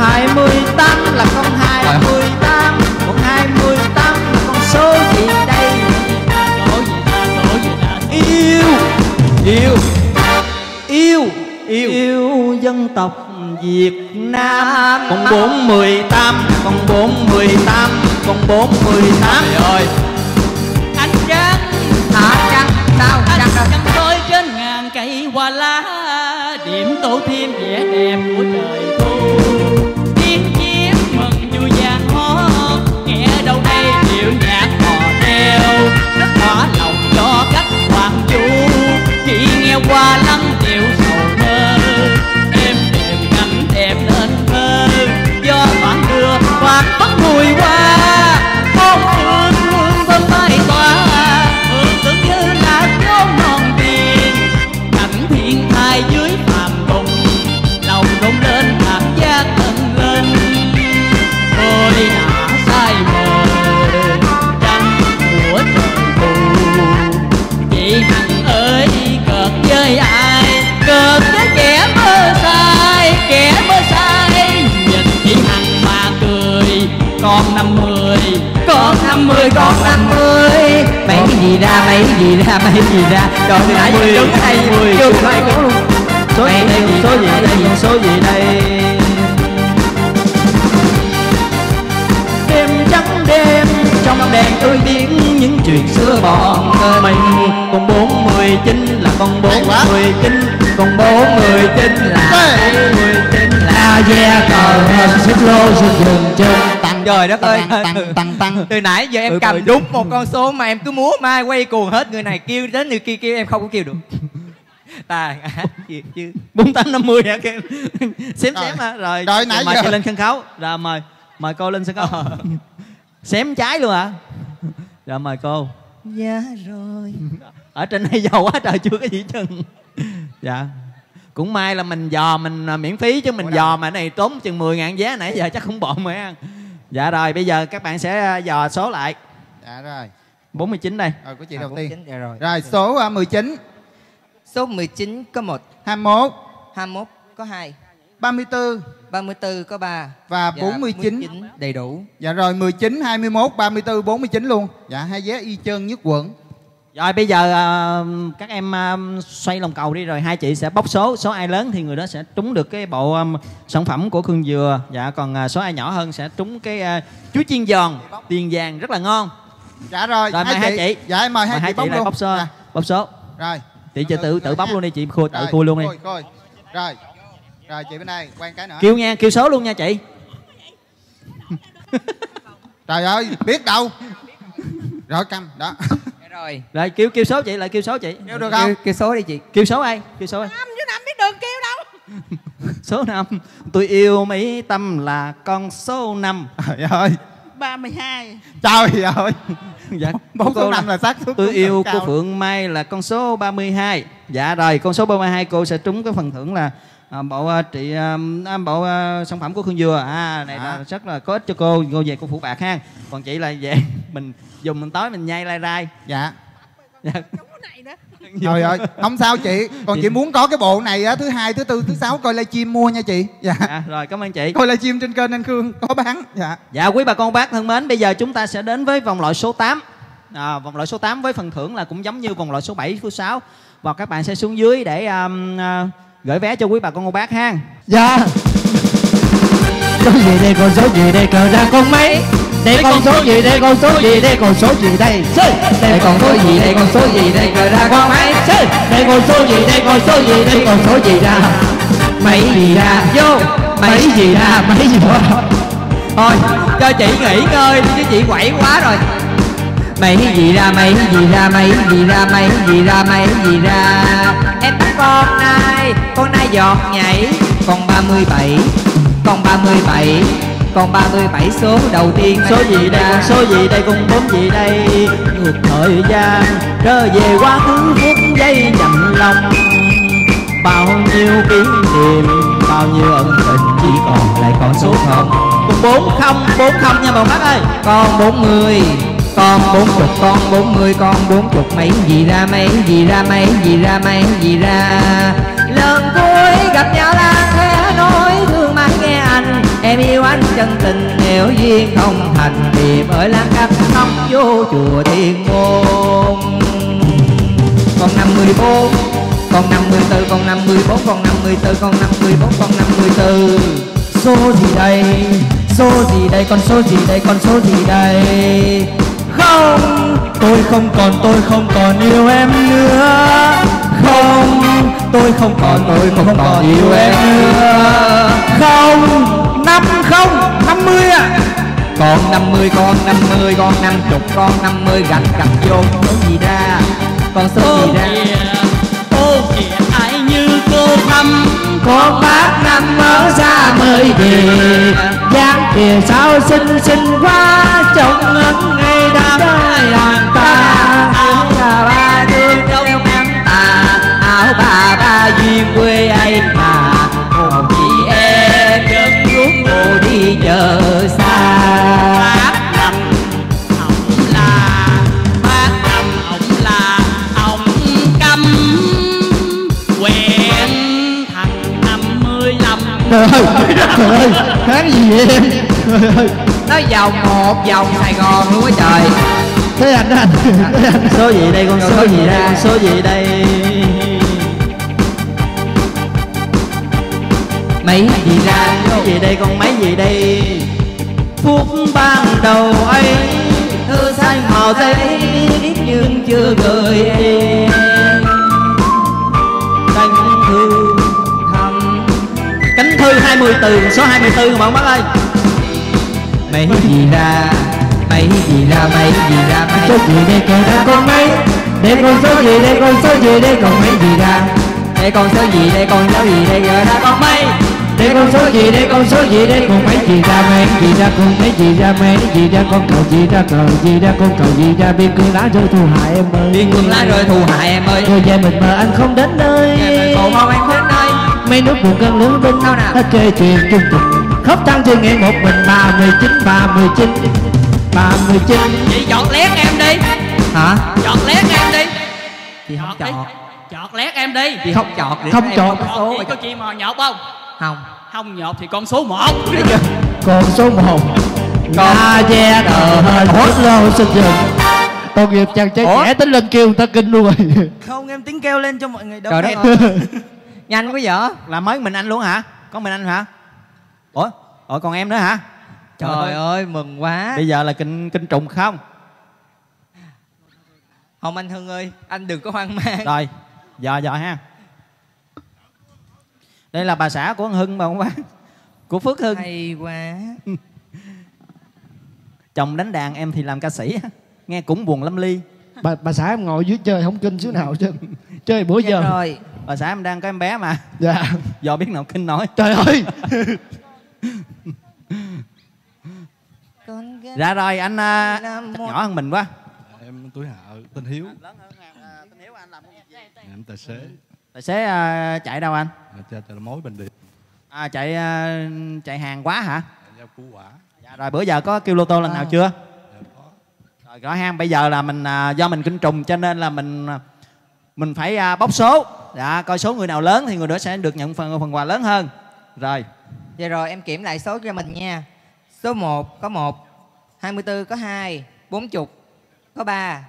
Hai mươi tám là con hai mươi tám. Con hai mươi tám là con số gì đây? Số gì ta số gì yêu yêu yêu tộc Việt Nam. Con bốn mười tám con bốn mười tám con bốn mười tám. Rồi anh trắng hả? trăng sao? Anh trăng trăng tôi trên ngàn cây hoa lá điểm tô thêm vẻ đẹp của trời thu. Tiếng chiếc mừng vui vàng hót nghe đâu đây điệu nhạc hò reo. Rất thỏa lòng cho cách hoàng du khi nghe qua lắng gì ra mấy gì ra mấy gì ra. Rồi từ nãy giờ đứng hay chưa? phải có luôn. Số gì đây? số gì đây? số gì đây? Đêm trắng đêm trong đèn ơi tiếng những chuyện xưa bọn mình con bốn mười chín là con bốn mười chín con bốn mười chín là bốn mười chín là À ve cờ hình xích lô xích rừng chân tăng trời đất ơi. tăng tăng tăng tăng từ nãy giờ em Ừ, cầm đúng một con số mà em cứ múa mai quay cuồng hết người này kêu đến người kia kêu em không có kêu được. Thiệt chứ? Bốn tám năm mươi hả kêu? Xém Rồi. xém hả rồi Rồi, nãy mời giờ- lên sân khấu. Rồi mời mời cô lên sân khấu. Xém trái luôn hả? Rồi mời cô. Dạ rồi. Ở trên đây giàu quá trời chưa có gì hết trơn. Dạ. Cũng may là mình dò mình à, miễn phí chứ mình dò mà cái này tốn chừng 10 ngàn vé nãy giờ chắc không bọn mày ăn dạ rồi bây giờ các bạn sẽ à, dò số lại. Dạ rồi. 49 đây. Rồi của chị đầu tiên. dạ rồi. Rồi số uh, 19 số 19 có 1 21 21 có 2 34 34 có 3 và 49 đầy đủ. Dạ rồi 19, 21, 34, 49 luôn. Dạ hai vé y chơn nhất quận rồi bây giờ à, các em à, xoay lòng cầu đi rồi hai chị sẽ bóc số. Số ai lớn thì người đó sẽ trúng được cái bộ um, sản phẩm của khương dừa. Dạ còn à, số ai nhỏ hơn sẽ trúng cái à, chuối chiên giòn. Tiền vàng rất là ngon. Dạ rồi, rồi mời hai chị. Dạ em mời hai Mời chị bóc luôn. bóc số. Dạ. bóc số. Rồi. Chị chờ tự tự bóc luôn đi chị khua tự khui luôn đi. Khôi, khôi. Rồi. Rồi chị bên đây, quan cái nữa. Kêu nha kêu số luôn nha chị. Trời ơi, biết đâu. Rồi cầm, đó. Dạ rồi. Rồi kêu kêu số chị lại kêu số chị. Kêu được không? kêu, kêu số đi chị. Kêu số ai? Kêu số ai? Năm chứ năm biết đường kêu đâu. Số 5 tôi yêu Mỹ Tâm là con số 5 Trời ơi. 32 Trời ơi. Dạ. Bốn số năm là xác suất tôi yêu cô. Phượng Mai là con số 32 dạ rồi con số 32 cô sẽ trúng cái phần thưởng là à, bộ à, trị à, à, bộ à, sản phẩm của Khương Dừa. À này là rất là có ích cho cô. Cô về cô phụ bạc ha. Còn chị là về mình dùng mình tối mình nhai lai rai. Dạ. Dạ. Trời ơi, không sao chị. Còn chị muốn có cái bộ này á, thứ hai, thứ tư, thứ sáu coi livestream mua nha chị. Dạ. Dạ rồi cảm ơn chị. Coi livestream trên kênh anh Khương có bán. Dạ. Dạ quý bà con bác thân mến, bây giờ chúng ta sẽ đến với vòng loại số 8 à, vòng loại số 8 với phần thưởng là cũng giống như vòng loại số 7 số 6 và các bạn sẽ xuống dưới để um, à, gửi vé cho quý bà con cô bác ha. Dạ. Số gì đây con số gì đây? Cờ ra con mấy? Đây con số gì đây? con số gì đây? con số gì đây? Đây con số gì đây? Con số gì đây? Cờ ra con mấy? Đây con số gì đây? Con số gì đây? Con số gì ra? Mấy gì ra? Vô. Mấy gì ra? Mấy gì vô Thôi cho chị nghỉ ngơi chứ chị quẩy quá rồi Mấy gì ra mấy gì ra mấy gì ra mấy gì ra mấy gì ra? Em bắt con này Con này giọt nhảy? Con 37 Con 37 Con 37 số đầu tiên số gì đây con số gì đây con bốn gì đây? Ngược thời gian trở về quá khứ phút giây nhậm lòng. Bao nhiêu kỷ niệm bao nhiêu ân tình chỉ còn lại con số không. Con bốn không bốn không nha bạn bác ơi. Con 40 con 40 Con 40 Con 40 Mấy gì ra mấy gì ra mấy gì ra mấy gì ra. Lần cuối gặp nhau là thế nói thương mãi nghe anh, Em yêu anh chân tình, nếu duyên không thành Thì bởi lan cách không vô chùa thiên môn. Con 54 Con 54 Con 54 Con 54 Con 54 Con 54 Số gì đây? Số gì đây? Con số gì đây? Con số gì đây? Không? Tôi không còn tôi không còn yêu em nữa. Không Tôi không còn tôi không còn yêu em nữa. Không Năm không Năm mươi à Con 50 con 50 con 50 con 50 gạch gạch vô số gì ra. Con số gì ra? kìa Ô kìa ai như cô thăm con bác năm ở xa mới về. Dáng kìa sao xinh xinh quá, Trông ngấn ngay đám trai làng ta. Áo bà ba thương trong em tà, Áo bà ba duyên quê ấy mà trời ơi, hát gì vậy em? Trời ơi, Nó vòng một vòng Sài Gòn luôn á trời. Thế anh anh, thế anh số gì đây con số gì đây? con số gì đây? Mấy gì ra mấy gì đây con mấy gì đây? Phút ban đầu ấy Thư xanh màu giấy nhưng chưa gửi em 20 từ số 24 bạn bác ơi. Mấy gì ra mấy gì ra mấy gì ra mấy Số gì đây kể ra con mấy. Để con số gì đây con số gì đây còn mấy gì ra. Đây con số gì đây con số gì đây gọi ra con mấy. Để con số gì đây con số gì đây còn mấy gì ra mấy gì ra con mấy gì ra mấy gì ra con cầu gì ra cầu gì ra con cầu gì ra. Biên cương lá rơi thu hại em ơi. Biên cương lá rơi thù hại em ơi. Rồi về mình mà anh không đến nơi. Còn không em đến nơi Mấy nước buồn cơn binh Đâu nào? Hết chơi chuyện chung tình Khóc than chơi nghệ một mình ba mươi chín ba mươi chín ba mươi chín. Chị chọt lét em đi. Hả? Chọt lét em đi. Chị không chọt Chọt lét em đi. Chị không chọt để Không có số Chị có chị mò nhọt không? Không. Không nhọt thì con số 1 Thấy chưa? Còn số một. Ga ve đờ hên hốt lô sinh dừng Tội nghiệp chàng trai trẻ tính lên kêu người ta kinh luôn rồi. Không em tiếng kêu lên cho mọi người đâu Trời nghe đất ơi. nhanh quá vậy? Là mới mình anh luôn hả? Có mình anh hả? Ủa? Ủa còn em nữa hả? Trời ơi. mừng quá. Bây giờ là kinh kinh trùng không? Không. Anh hưng ơi anh đừng có hoang mang. Rồi giờ giờ ha. Đây là bà xã của anh hưng mà không bác của phước hưng. Hay quá. Chồng đánh đàn em thì làm ca sĩ nghe cũng buồn lâm ly. Bà, bà xã em ngồi dưới chơi không kinh xíu nào chứ Chơi bữa Dạ giờ. rồi bà xã em đang có em bé mà. Dạ. Giờ biết nào kinh nổi Trời ơi. Dạ rồi anh à, Nam chắc nhỏ hơn mình quá. Em tuổi hạ tên hiếu. Lớn hơn tình hiếu anh làm công việc gì? Em tài xế. Tài xế à, chạy đâu anh? À, cho cho mối bình điện à, chạy à, chạy hàng quá hả? Giao củ quả. Dạ rồi bữa giờ có kêu lô tô lần nào chưa? Dạ, có. Rồi rõ hang. Bây giờ là mình à, do mình kinh trùng cho nên là mình à, mình phải à, bóc số dạ coi số người nào lớn thì người đó sẽ được nhận phần phần quà lớn hơn rồi Dạ rồi em kiểm lại số cho mình nha Số 1 có 1 24 có 2 40 Có ba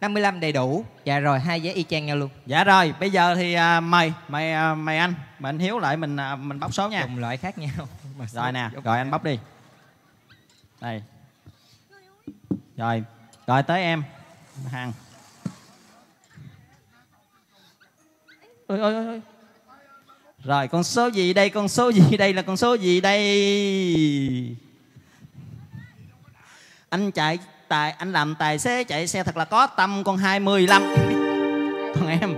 55 đầy đủ Dạ rồi hai vé y chang nhau luôn Dạ rồi, bây giờ thì à, mời mời à, mời anh, mời anh Hiếu lại mình à, mình bóc số nha. Cùng loại khác nhau Mà Rồi nè, rồi anh bóc đi. Đây. Rồi, rồi tới em. Hằng. Ôi ôi ôi. Rồi, con số gì đây? Con số gì đây là con số gì đây? Anh chạy tài anh làm tài xế chạy xe thật là có tâm con 25. Còn em?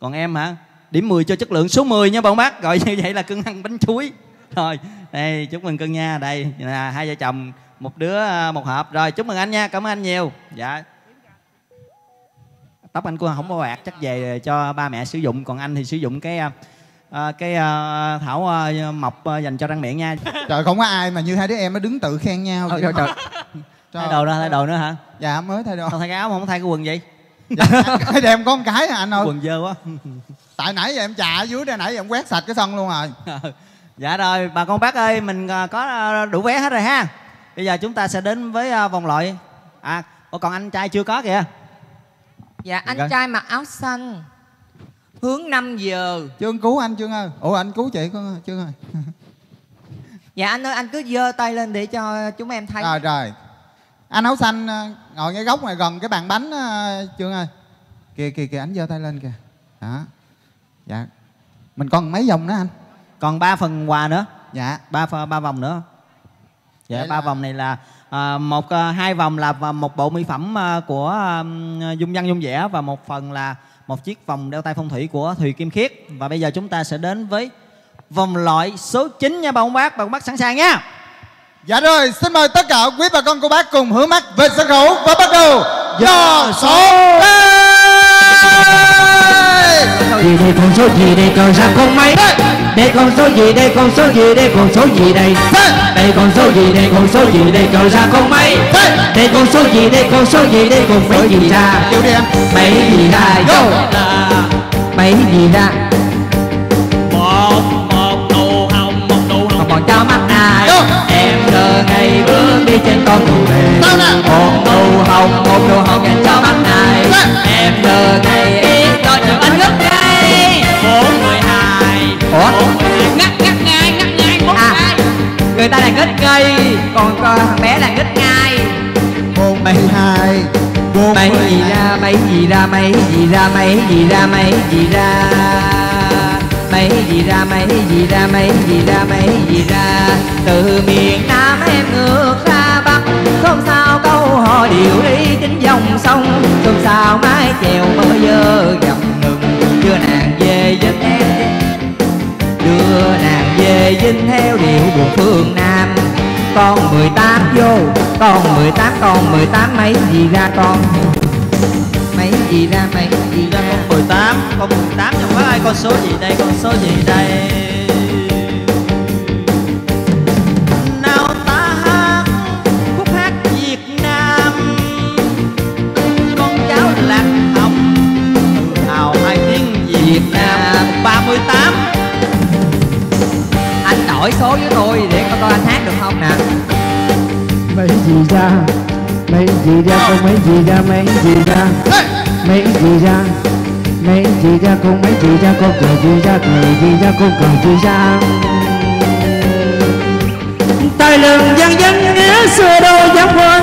Còn em hả? Điểm 10 cho chất lượng số 10 nha bọn bác. Gọi như vậy là cưng ăn bánh chuối. Rồi đây chúc mừng cưng nha. Đây là hai vợ chồng một đứa à, một hộp. Rồi chúc mừng anh nha. Cảm ơn anh nhiều. Dạ tóc anh cũng không có bạc chắc về cho ba mẹ sử dụng. Còn anh thì sử dụng cái à, à, cái à, thảo à, mọc à, dành cho răng miệng nha. Trời không có ai mà như hai đứa em nó đứng tự khen nhau. Ôi, trời, trời. thay đồ nữa thay đồ nữa hả? Dạ mới thay đồ. Không thay cái áo mà không thay cái quần gì Cái đem có một cái à anh ơi? Quần dơ quá. Tại nãy giờ em chà ở dưới đây nãy giờ em quét sạch cái sân luôn rồi. Dạ rồi bà con bác ơi mình có đủ vé hết rồi ha. Bây giờ chúng ta sẽ đến với vòng loại. À còn anh trai chưa có kìa Dạ anh Dạ. trai mặc áo xanh. Hướng 5 giờ. Trương cứu anh Trương ơi. Ủa anh cứu chị con Trương ơi. Dạ anh ơi anh cứ giơ tay lên để cho chúng em thấy. Rồi rồi. Anh áo xanh ờ, ngồi ngay góc này gần cái bàn bánh ờ, Trương ơi. Kìa kìa kìa anh giơ tay lên kìa. Đó. Dạ. Mình còn mấy vòng nữa anh? Còn ba phần quà nữa. Dạ. Ba ba vòng nữa. Dạ ba là- vòng này là à, một à, hai vòng là và một bộ mỹ phẩm à, của à, dung văn dung vẽ và một phần là một chiếc vòng đeo tay phong thủy của thùy kim khiết. Và bây giờ chúng ta sẽ đến với vòng loại số 9 nha bà ông bác. Bà ông bác sẵn sàng nha. Dạ rồi xin mời tất cả quý bà con cô bác cùng hướng mắt về sân khấu Và bắt đầu Dò số gì đây con số gì đây cờ ra con mấy đây con số gì đây con số gì đây con số gì đây? Đây con số gì đây con số gì đây cờ ra con mấy đây con số gì đây con số gì đây con mấy gì ra? Chịu đi em. Mấy gì ra? Vô mấy gì ra? Một một nụ hồng một nụ hồng còn cho mắt ai? Em thơ ngày bước đi trên con đường về. Một nụ hồng một nụ hồng dành cho mắt ai? Em thơ ngày ý cho những anh gấp ủa? Ngắt ngắt ngay ngắt ngay bốn À. ngay. người ta là nghịch cây còn con thằng bé là nghịch ngay Một mười hai Một mấy gì hai. ra mấy gì ra mấy gì ra mấy gì ra mấy gì ra. Mấy gì ra mấy gì ra mấy gì ra mấy gì ra. Từ miền nam em ngược ra bắc không sao câu hò điệu đi trên dòng sông. Không sao mái chèo mơ dơ dầm ngừng đưa nàng về với em đưa nàng về dinh theo điệu buồn phương nam. Con 18 vô, con 18 con 18 mấy gì ra con? Mấy gì ra, mấy gì ra? Con 18 con 18 chẳng có ai con số gì đây, con số gì đây? Đổi số với tôi để coi coi anh hát được không nè mấy gì ra mấy gì ra con mấy gì ra mấy gì ra mấy gì ra mấy gì ra con mấy gì ra con cười gì ra cười gì ra con cười gì ra tay lưng dân dân nghĩa xưa đâu dám quên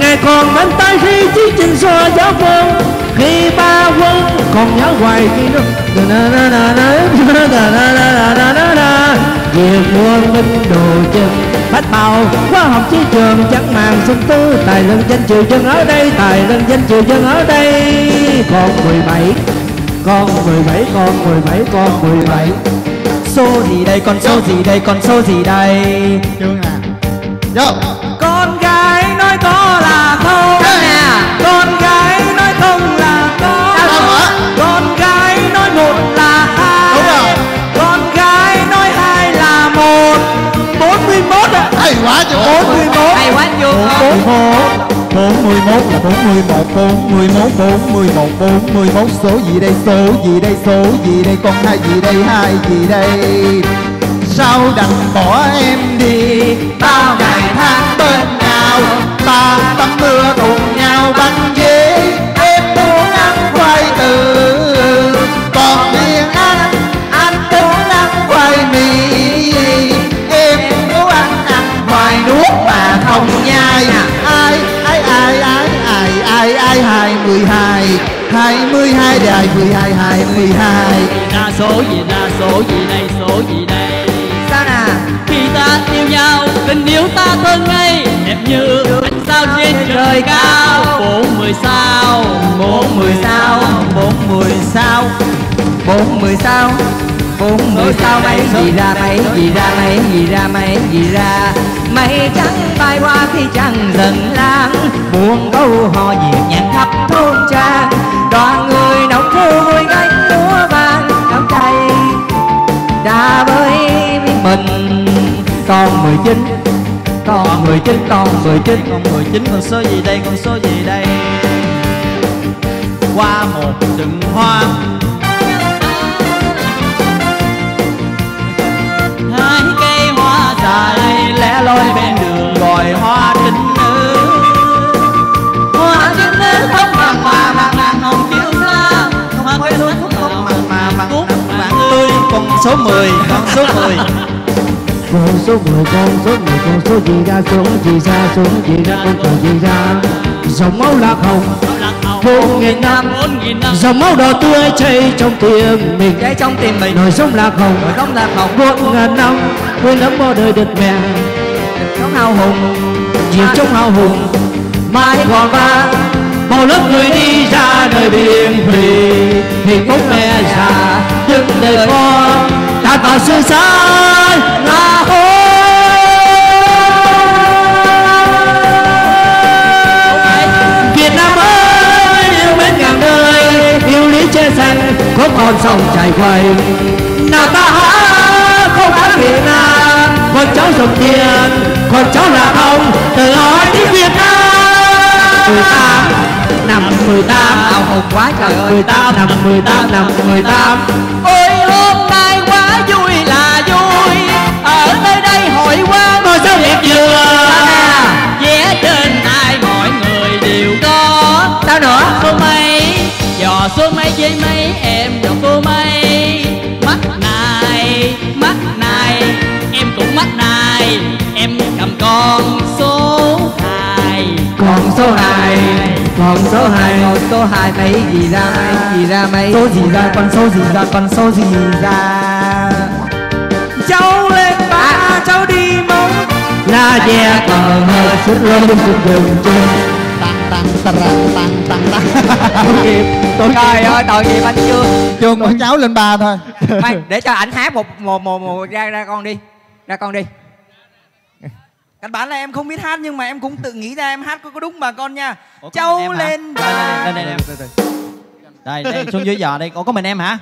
ngày còn bên tay khi chiến tranh xô gió phương khi ba quân còn nhớ hoài khi nước Việc quân binh đồ chân bách bào khoa học chiến trường chẳng màng sinh tư. Tài lân danh triều dân ở đây tài lân danh triều dân ở đây. Con 17 con 17 con 17 con 17 số gì đây con số gì đây con số gì đây? Trương à Vô. Con gái nói có là không quá chứ 41 Hay quá anh Dương 41 41 là 41 41 41 41 Số gì đây số gì đây số gì đây Con hai gì đây hai gì đây? Sao đành bỏ em đi? Bao ngày tháng bên nhau Ta tắm mưa cùng nhau bánh hồng nhai. Ai ai ai ai ai ai ai hai mươi hai. Hai mươi hai đài mười hai hai mươi hai. Là số gì là số gì đây số gì đây? Sao nè? Khi ta yêu nhau tình yêu ta thân ngay đẹp như ánh sao trên trời cao. Bốn mười sao bốn mười sao bốn mười sao bốn mười sao bốn mười sao mấy gì ra mấy gì ra mấy gì ra mấy gì ra. Mây trắng bay qua khi trăng dần lan buồn câu hò nhịp nhàng khắp thôn trang. Đoàn người nông phu vui gánh lúa vàng nắm tay đã với mình còn mười chín còn mười chín còn mười chín. Con 19 con số gì đây con số gì đây? Qua một rừng hoa dài lẽ loi bên đường gọi hoa trinh nữ. Hoa trinh nữ không bằng mà bằng nàng hồng chiếu xa hoa quê hương không khúc mà mà mà bạn tươi con số 10 con số 10 con số mười con số mười con số gì ra số gì ra số gì ra con số gì ra. Dòng máu lạc hồng bốn nghìn năm. Dòng máu đỏ tươi chảy trong tim mình. Cháy trong tim mình. Nổi sông lạc hồng nổi sông lạc hồng. bốn ngàn năm. Quên lắm bao đời đất mẹ. Sống hào hùng. Diệt trong hào hùng. Mãi còn vang bao lớp người đi ra đời biển thủy thì phúc mẹ già những đời con 他把雪山拉红。Việt Nam ơi yêu mến ngàn đời yêu lý che xanh không còn sông chảy quay nào ta không hát Việt Nam con cháu dòng tiền con cháu là ông từ nói tiếng Việt Nam. 18 năm 18 tao hồng quá trời mười tám, năm 18 năm 18 hội quán ngôi sao đẹp dừa vẽ trên ai mọi người đều có. Sao nữa? Số mấy? Dò số mấy với mấy? Em dò số mấy? Mắt này mắt này. Em cũng mắt này. Em cầm con số hai. Còn số hai. còn số hai. Còn số hai mấy gì ra mấy? Gì ra mấy? Số gì ra? Con số gì ra? Con số gì ra? Cháu là ve cờ hờ suốt lông suốt đường trên tăng tăng tăng tăng tăng tăng tội nghiệp. Tội trời ơi tội nghiệp anh chưa? Chưa có cháu lên ba thôi. Mày, để cho ảnh hát một một một, một ra ra con đi. Ra con đi. Căn bản là em không biết hát nhưng mà em cũng tự nghĩ ra em hát có, có đúng bà con nha. Ủa, có hả? lên đây đây đây đây đây đây xuống dưới giò đây Ủa có mình em hả?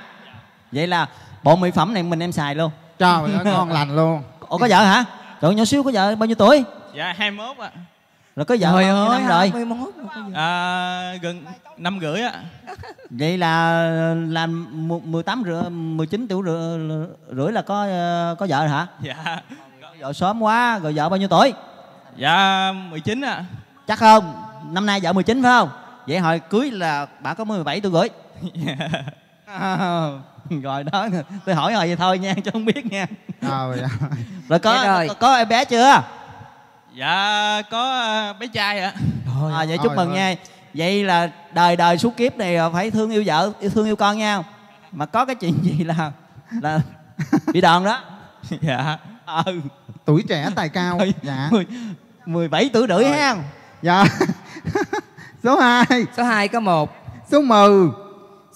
Vậy là bộ mỹ phẩm này mình em xài luôn. Trời ơi ngon lành luôn. Ủa có vợ hả Trời nhỏ xíu có vợ bao nhiêu tuổi Dạ 21 ạ Rồi có vợ Trời bao nhiêu ơi, năm rồi 21 à, Gần năm rưỡi ạ Vậy là là mu- 18 rưỡi 19 tuổi rưỡi, rưỡi là có ờ, có vợ rồi hả? Dạ Vợ sớm quá, rồi vợ bao nhiêu tuổi? Dạ 19 ạ Chắc không? Năm nay vợ 19 phải không? Vậy hồi cưới là bà có 17 tuổi rưỡi. À, rồi đó, tôi hỏi hồi vậy thôi nha, chứ không biết nha. Trời ơi. Rồi có, rồi. có có em bé chưa? Dạ có à, bé trai ạ À, vậy chúc Trời mừng ơi. nha. Vậy là đời đời suốt kiếp này phải thương yêu vợ, yêu thương yêu con nha. Mà có cái chuyện gì là là bị đòn đó. Dạ Ừ. tuổi trẻ tài cao dạ Mười- 17 tuổi rưỡi ha. dạ số 2 số 2 có một số 10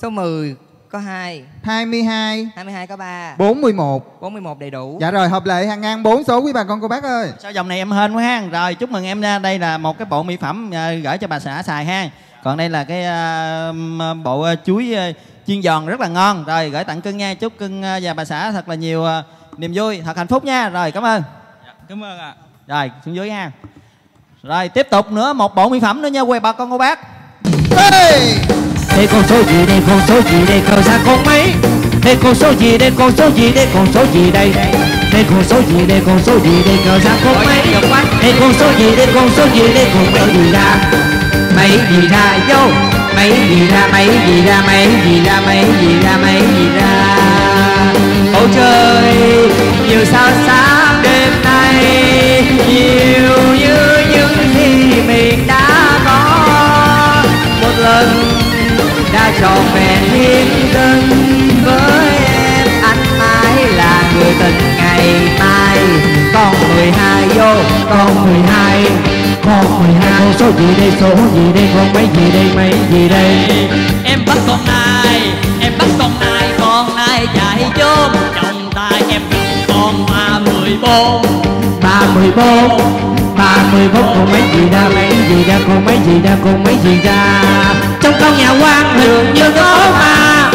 số 10 có 2 22 22 có 3 41 41 đầy đủ dạ rồi hợp lệ hàng ngang 4 số quý bà con cô bác ơi Sao dòng này em hên quá ha. Rồi chúc mừng em nha. Đây là một cái bộ mỹ phẩm ờ, gửi cho bà xã xài ha. Còn đây là cái ờ, bộ ờ, chuối chiên giòn rất là ngon. Rồi gửi tặng cưng nha. Chúc cưng và bà xã thật là nhiều niềm vui, thật hạnh phúc nha. Rồi cảm ơn. Dạ, Cảm ơn ạ Rồi xuống dưới ha. Rồi tiếp tục nữa một bộ mỹ phẩm nữa nha quê bà con cô bác. hey! Đây con số gì đây con số gì đây cờ ra con mấy đây con số gì đây con số gì đây con số gì đây đây con số gì đây con số gì đây cờ ra con mấy đây con số gì đây con số gì đây con số gì ra mấy gì ra vô mấy gì ra mấy gì ra mấy gì ra mấy gì ra mấy gì ra bầu trời nhiều sao sáng đêm nay nhiều như những gì mình đã có một lần đã trọn vẹn hiến thân với em. Anh mãi là người tình ngày mai. Con mười hai vô con mười hai. Con mười hai. Số gì đây số gì đây con mấy gì đây mấy gì đây? Em bắt con nai em bắt con nai con nai chạy chốn chồng ta em cầm con ba mười bốn. Ba mười bốn ba mươi bốn con mấy gì ra, mấy gì ra con mấy gì ra con mấy gì ra. Trong căn nhà quan thường như có ma,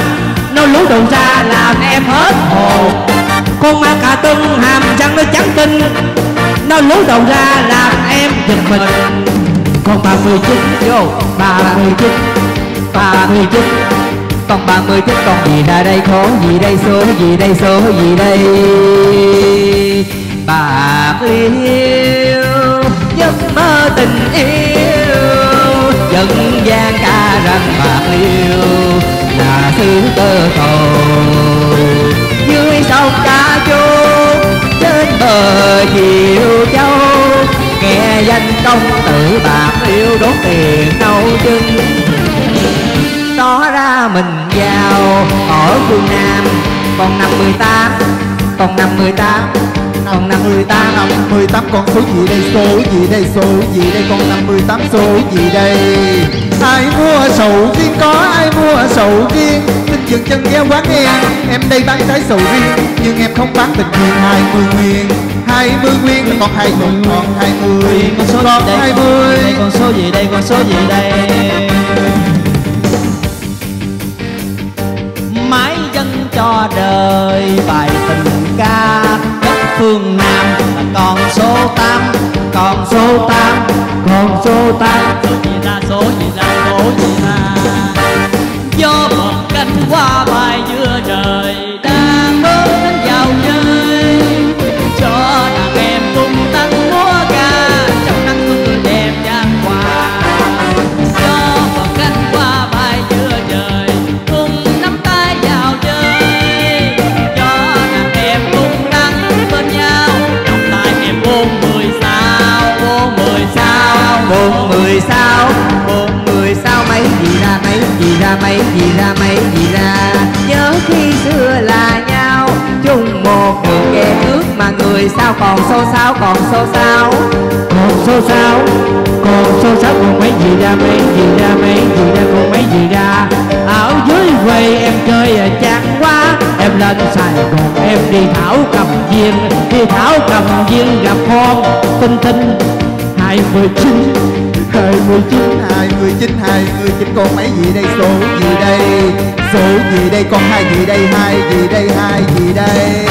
nó lú đầu ra làm em hết hồn. Con ma cà tưng hàm răng nó trắng tinh, nó lú đầu ra làm em giật mình. Con ba mươi chín vô, ba mươi chín ba mươi chín con 39 con gì ra đây, khổ gì đây, số gì đây, số gì đây. Bạc liêu giấc mơ tình yêu. Dân gian ca rằng bạc liêu là thứ cơ cầu dưới sông ca chốt trên bờ chiều châu nghe danh công tử bạc liêu đốt tiền nấu chân tỏ ra mình giàu ở phương Nam, còn năm 18 còn năm 18 còn năm 18 năm 18 con số gì đây? Số gì đây? Số gì đây? Con 58 số gì đây? Ai mua sầu riêng? Có ai mua sầu riêng? Xin dừng chân ghé quán nghe. Em đây bán trái sầu riêng nhưng em không bán tình duyên hai mươi nguyên hai mươi nguyên. Còn hai mươi còn hai mươi con số còn hai mươi con số gì đây? Con số gì đây? Mãi dân cho đời bài tình ca phương nam. Là con số 8 con số 8 con số 8 số gì ra số gì ra số gì ra gió một cánh qua bay giữa trời. Mấy gì ra, mấy gì ra. Nhớ khi xưa là nhau, chung một đường kẻ ước mà người sao còn xô xao, còn xô xao. Còn xô xao, còn xô xao, còn mấy gì ra, mấy gì ra, mấy gì ra, còn mấy gì ra. Ở dưới quê em chơi à, chán quá. Em lên sài gòn, em đi thảo cầm viên. Đi thảo cầm viên gặp con, tinh tinh hai mươi chín. 29 29 29 con mấy gì đây? Số gì đây? Số gì đây? Con hai gì đây? Hai gì đây? Hai gì đây?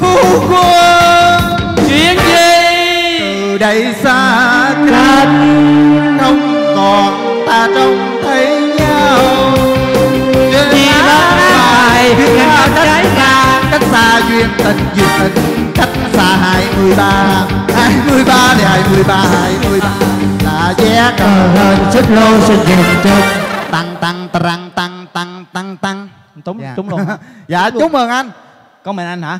Phú Quân! Chuyện gì? Từ đây xa cách không còn ta trông thấy nhau. Vì đó lại ngàn trái xa cách xa duyên tình duyên tình cách xa hai mươi ba, hai mươi ba để hai mươi ba hai mươi ba xạ vé cờ hên xích lô xin dừng chân tăng tăng tăng tăng tăng tăng tăng. Trúng dạ. trúng luôn dạ chúc mừng anh. Con mình anh hả?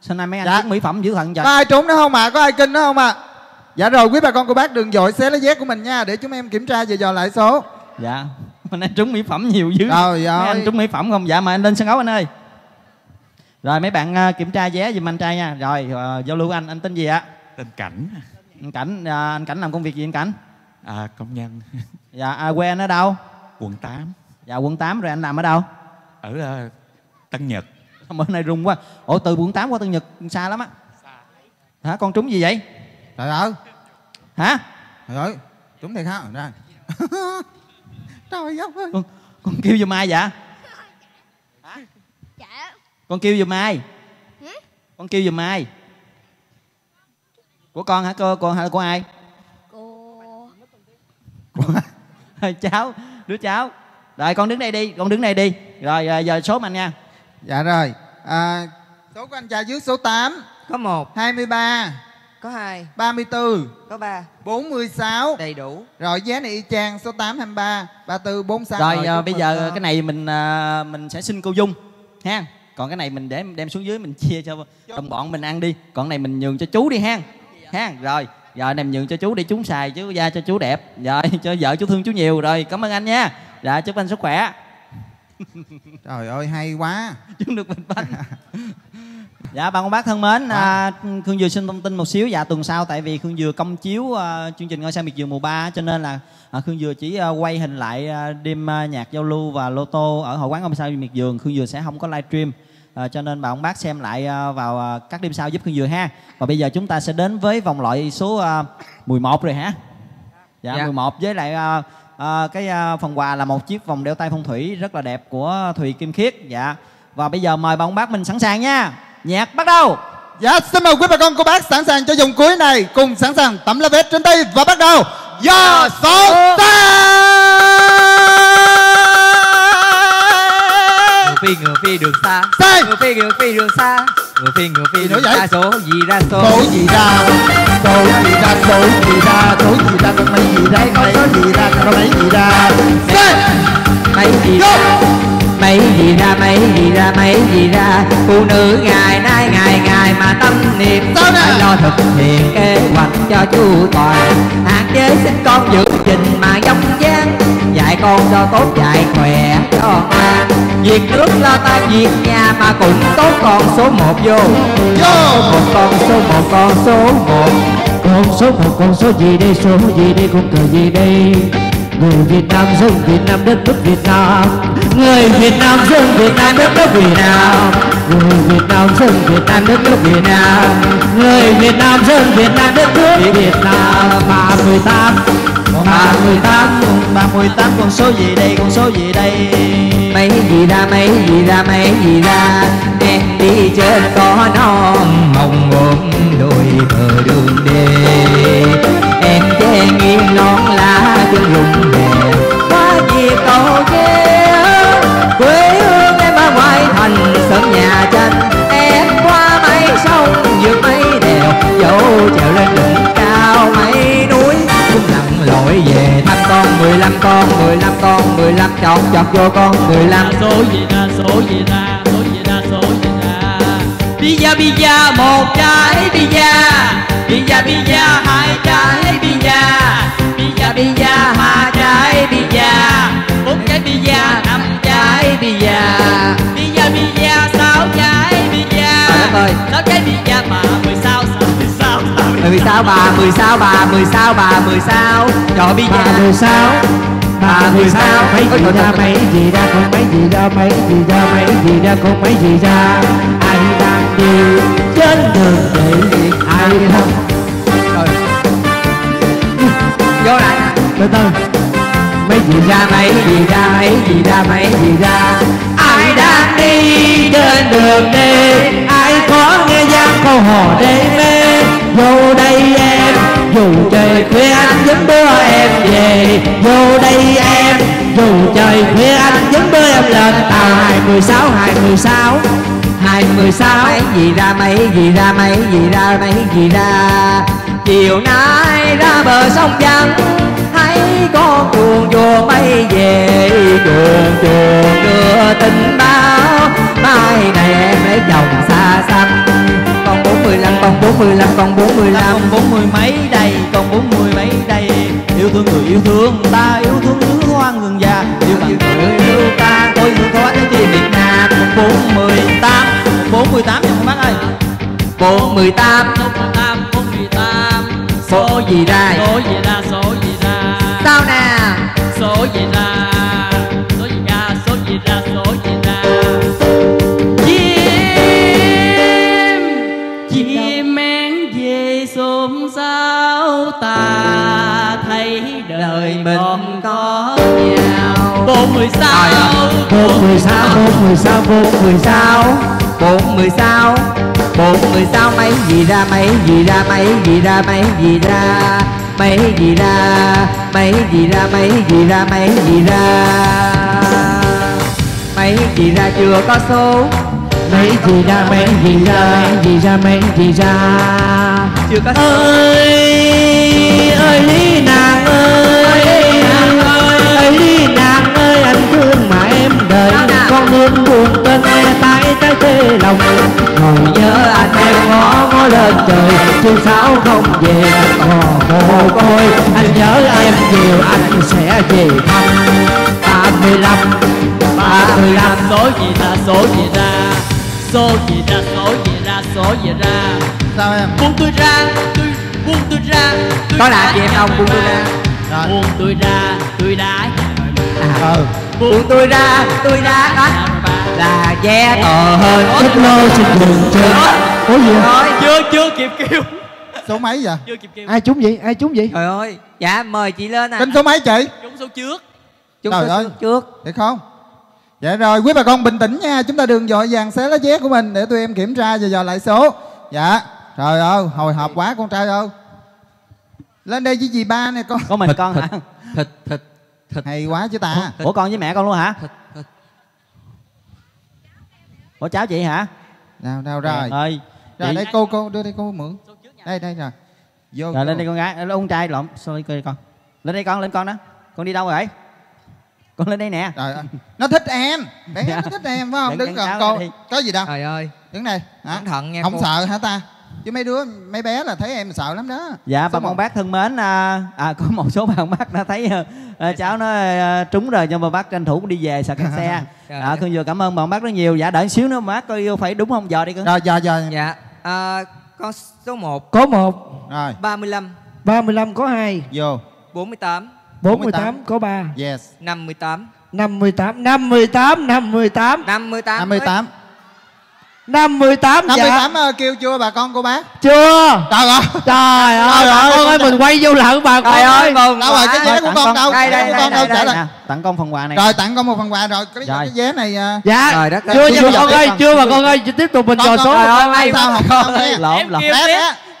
Xin anh mấy anh dạ. mỹ phẩm giữ thận trời có ai trúng nữa không ạ? À? có ai kinh nữa không ạ? À? dạ rồi quý bà con cô bác đừng dội xé lấy vé của mình nha để chúng em kiểm tra về dò lại số. Dạ. Mình anh trúng mỹ phẩm nhiều dữ. Rồi rồi anh trúng mỹ phẩm không? Dạ mà anh lên sân khấu anh ơi. Rồi mấy bạn uh, kiểm tra vé giùm anh trai nha. Rồi uh, giao lưu anh. Anh tên gì ạ? Tên cảnh. Anh cảnh uh, anh cảnh làm công việc gì anh cảnh? À, Công nhân. Dạ à, quê anh ở đâu? Quận 8 dạ quận 8 rồi anh làm ở đâu? Ở ờ, Tân Nhật. Bữa nay rung quá. Ủa từ quận 8 qua tân nhật xa lắm á. Hả con trúng gì vậy? Trời ơi. Hả? Trời ơi trúng thiệt hả ra. Trời ơi con con kêu giùm ai vậy? Dạ. Con kêu giùm ai? Con kêu giùm ai? Của con hả cô con hay là của ai cháu đứa cháu. Rồi con đứng đây đi con đứng đây đi. Rồi à, giờ số mình nha. Dạ rồi. À, số của anh trai dưới số 8 có một. 23 có hai. 34 có ba. 46 đầy đủ. Rồi vé này y chang số 8 23 34 46 rồi à, chúc bây giờ con. cái này mình à, mình sẽ xin cô dung ha. Còn cái này mình để đem xuống dưới mình chia cho đồng bọn mình ăn đi. Còn cái này mình nhường cho chú đi ha. Ha rồi giờ này mình nhường cho chú đi chú xài chứ da cho chú đẹp. Rồi cho vợ chú thương chú nhiều rồi. Cảm ơn anh nha. Dạ chúc anh sức khỏe. Trời ơi hay quá. Chúc được bình bánh Dạ bà con bác thân mến, à, Khương Dừa xin thông tin một xíu. Dạ tuần sau tại vì Khương Dừa công chiếu à, chương trình ngôi sao miệt vườn mùa 3 cho nên là à, Khương Dừa chỉ à, quay hình lại à, đêm à, nhạc giao lưu và lô tô ở hội quán ngôi sao miệt vườn. Khương Dừa sẽ không có livestream à, cho nên bà con bác xem lại à, vào à, các đêm sau giúp Khương Dừa ha. Và bây giờ chúng ta sẽ đến với vòng loại số à, 11 rồi hả? Dạ, Dạ. 11 với lại à, à, cái à, phần quà là một chiếc vòng đeo tay phong thủy rất là đẹp của Thùy Kim Khiết. Dạ. Và bây giờ mời bà con bác mình sẵn sàng nha. Nhạc bắt đầu. Dạ, xin mời quý bà con cô bác sẵn sàng cho vòng cuối này cùng sẵn sàng tấm lá vết trên tay và bắt đầu. Do số Ngựa phi ngựa phi đường xa. Sai. Ngựa phi ngựa phi đường xa. Ngựa phi ngựa phi đường xa Số gì ra số Số gì ra, số gì ra, số gì ra, số gì ra, con mấy gì ra, con số gì ra, con mấy gì ra. Mấy gì ra? Mấy gì ra mấy gì ra mấy gì ra? Phụ nữ ngày nay ngày ngày mà tâm niệm? Phải lo thực hiện kế hoạch cho chu toàn. Hạn chế sinh con giữ trình mà dông dáng Dạy con cho tốt dạy khỏe cho ngoan. Việc nước lo ta việc nhà mà cũng tốt con số một vô. Vô. Một con số một con số một. Con số một con số gì đây số gì đây con cờ gì đây Người Việt Nam dân Việt Nam đất nước Việt Nam. Người Việt Nam dân Việt Nam đất nước Việt Nam. Người Việt Nam dân Việt Nam đất nước Việt Nam. Người Việt Nam dân Việt Nam đất nước Việt Nam. Ba mười tám. Ba mười tám. Ba mươi tám. Con số gì đây? Con số gì đây? Mấy gì ra mấy gì ra mấy gì ra? Em đi trên có non mong ôm đôi bờ đường đê. Em che nghiêng non chân lùng đèn qua gì cầu tre quê hương em ở ngoài thành sớm nhà tranh em qua mấy sông vượt mấy đèo dẫu trèo lên đỉnh cao mấy núi cũng lặn lội về thăm con 15 con 15 con mười lăm chọc chọc vô con 15 số gì ra số gì ra số gì ra số gì ra pizza pizza một trái pizza pizza pizza hai trái pizza pizza hai trái pizza. Bốn trái pizza năm trái pizza. Pizza pizza sáu trái pizza. Ơi. sáu trái pizza mà mười sao sao mười sao sao 16 bà 16 bà 16 bà 16 cho Ba pizza mười sáu Ba mười sáu. Mấy gì ra mấy gì ra con mấy gì ra mấy gì ra mấy gì ra con mấy gì ra. Ai đang đi trên đường để ai không Rồi. vô lại từ từ. Mấy gì ra mấy gì ra mấy gì ra mấy gì ra. Ai đang đi trên đường đi ai có nghe gian câu hò đê mê? Vô đây em, dù trời khuya anh vẫn đưa em về. Vô đây em, dù trời khuya anh vẫn đưa em lên tàu. Hai mười sáu, hai mười sáu. Hai mười sáu, mấy gì ra mấy gì ra mấy gì ra mấy gì ra. Chiều nay ra bờ sông vắng con chuồn vô bay về chuồn chuồn đưa tin báo. Mai này em lấy chồng xa xăm. Con bốn mươi lăm con bốn mươi lăm con bốn mươi lăm. Con bốn mươi mấy đây con bốn mươi mấy đây. Yêu thương người yêu thương ta yêu thương nữ hoang người già. Yêu bằng người yêu ta tôi yêu có cái gì Việt Nam. Bốn mươi tám bốn mươi tám nha các bác ơi. Bốn mươi tám. Số gì ra số gì ra số gì ra sao nè? Số gì ra? Số gì ra? Số gì ra? Số gì ra? Chim chim én về xôn xao. Ta thấy đời mình. có nhau. Bốn mươi sáu. Bốn mười sáu bốn mười sáu bốn mười sáu. Bốn mười sáu bốn mười sáu mấy gì ra mấy gì ra mấy gì ra mấy gì ra mấy gì ra mấy gì ra mấy gì ra mấy gì ra. Mấy gì ra chưa có số? Mấy gì ra mấy gì ra mấy gì ra mấy gì ra. Chưa có số. Ơi ơi lý nàng ơi ơi. Lý nàng em đợi con luôn buồn tên nghe tay trái tê lòng. Ngồi nhớ anh em ngó ngó lên trời. Chứ sao không về ngò mồ côi anh nhớ em nhiều anh sẽ về thăm. Ba mươi lăm. Ba mươi lăm. Số gì ra số gì ra. Số gì ra số gì ra số về ra. Sao em? Buông tôi ra tôi buông tôi ra tôi Có làm gì em không? Buông tôi ra. Buông tôi ra tôi đã ừ buông tôi ra tôi đã có là vé to hơn Thích lô xin dừng chân Ủa gì vậy? rồi. Chưa chưa kịp kêu. Số mấy vậy? Chưa kịp kêu. Ai trúng vậy? Ai trúng vậy? trời ơi dạ mời chị lên à. Tính số mấy chị? Trúng số trước. Chúng Trời tôi ơi. trước. Được không? Dạ rồi, quý bà con bình tĩnh nha. Chúng ta đừng dội vàng xé lá vé của mình Để tụi em kiểm tra và dò lại số. Dạ. Trời ơi, hồi hộp quá con trai ơi. Lên đây với dì ba nè con. Có mình con hả? thịt thịt thịt Hay quá chứ ta. Ủa con với mẹ con luôn hả? Thịt thịt ủa cháu chị hả? Nào, nào rồi. Ơi. Rồi chị- đây cô, cô, đưa đây cô mượn. Đây, đây rồi. Vô rồi lên đây con gái. Ông trai lộn. Sorry coi con. Lên đây con lên con đó. Con đi đâu rồi? Con lên đây nè. Trời ơi, nó thích em. Bé Dạ. nó thích em phải không? Đứng gần cô. Có gì đâu. Trời ơi. Đứng đây. Hả? cẩn thận nha Không cô. sợ hả ta? Chứ mấy đứa, mấy bé là thấy em sợ lắm đó. Dạ Số bà con bác thân mến à, à có một số con bác đã thấy ờ, cháu nó ờ, trúng rồi nhưng mà bác tranh thủ đi về sợ kẹt xe. Trời à, khương vừa cảm ơn bà con bác rất nhiều. Dạ đợi xíu nữa bác coi yêu phải đúng không? Giờ đi con Rồi, giờ, giờ. Dạ. À, con số 1 Có một. Rồi, 35 35 có hai. Vô. 48 48 có ba. Yes. 58 58 58 58 58 58 58 dạ. 58 ờ, kêu chưa bà con cô bác? Chưa. Trời ơi. Trời ơi Trời bà ơi, con ơi con mình quay vô lận bà con trời ơi. mừng Đâu rồi cái vé của tặng con con. đâu? Đây, đây, của con đâu trả lại tặng con phần quà này. Rồi tặng con một phần quà rồi. Cái, Rồi. vé này ờ, Dạ. Trời đất. Chưa Chưa nha bà con ơi con. Chưa bà con ơi Tiếp tục mình con trò con số. con ơi, sao sao nghe? lộn Em lộn.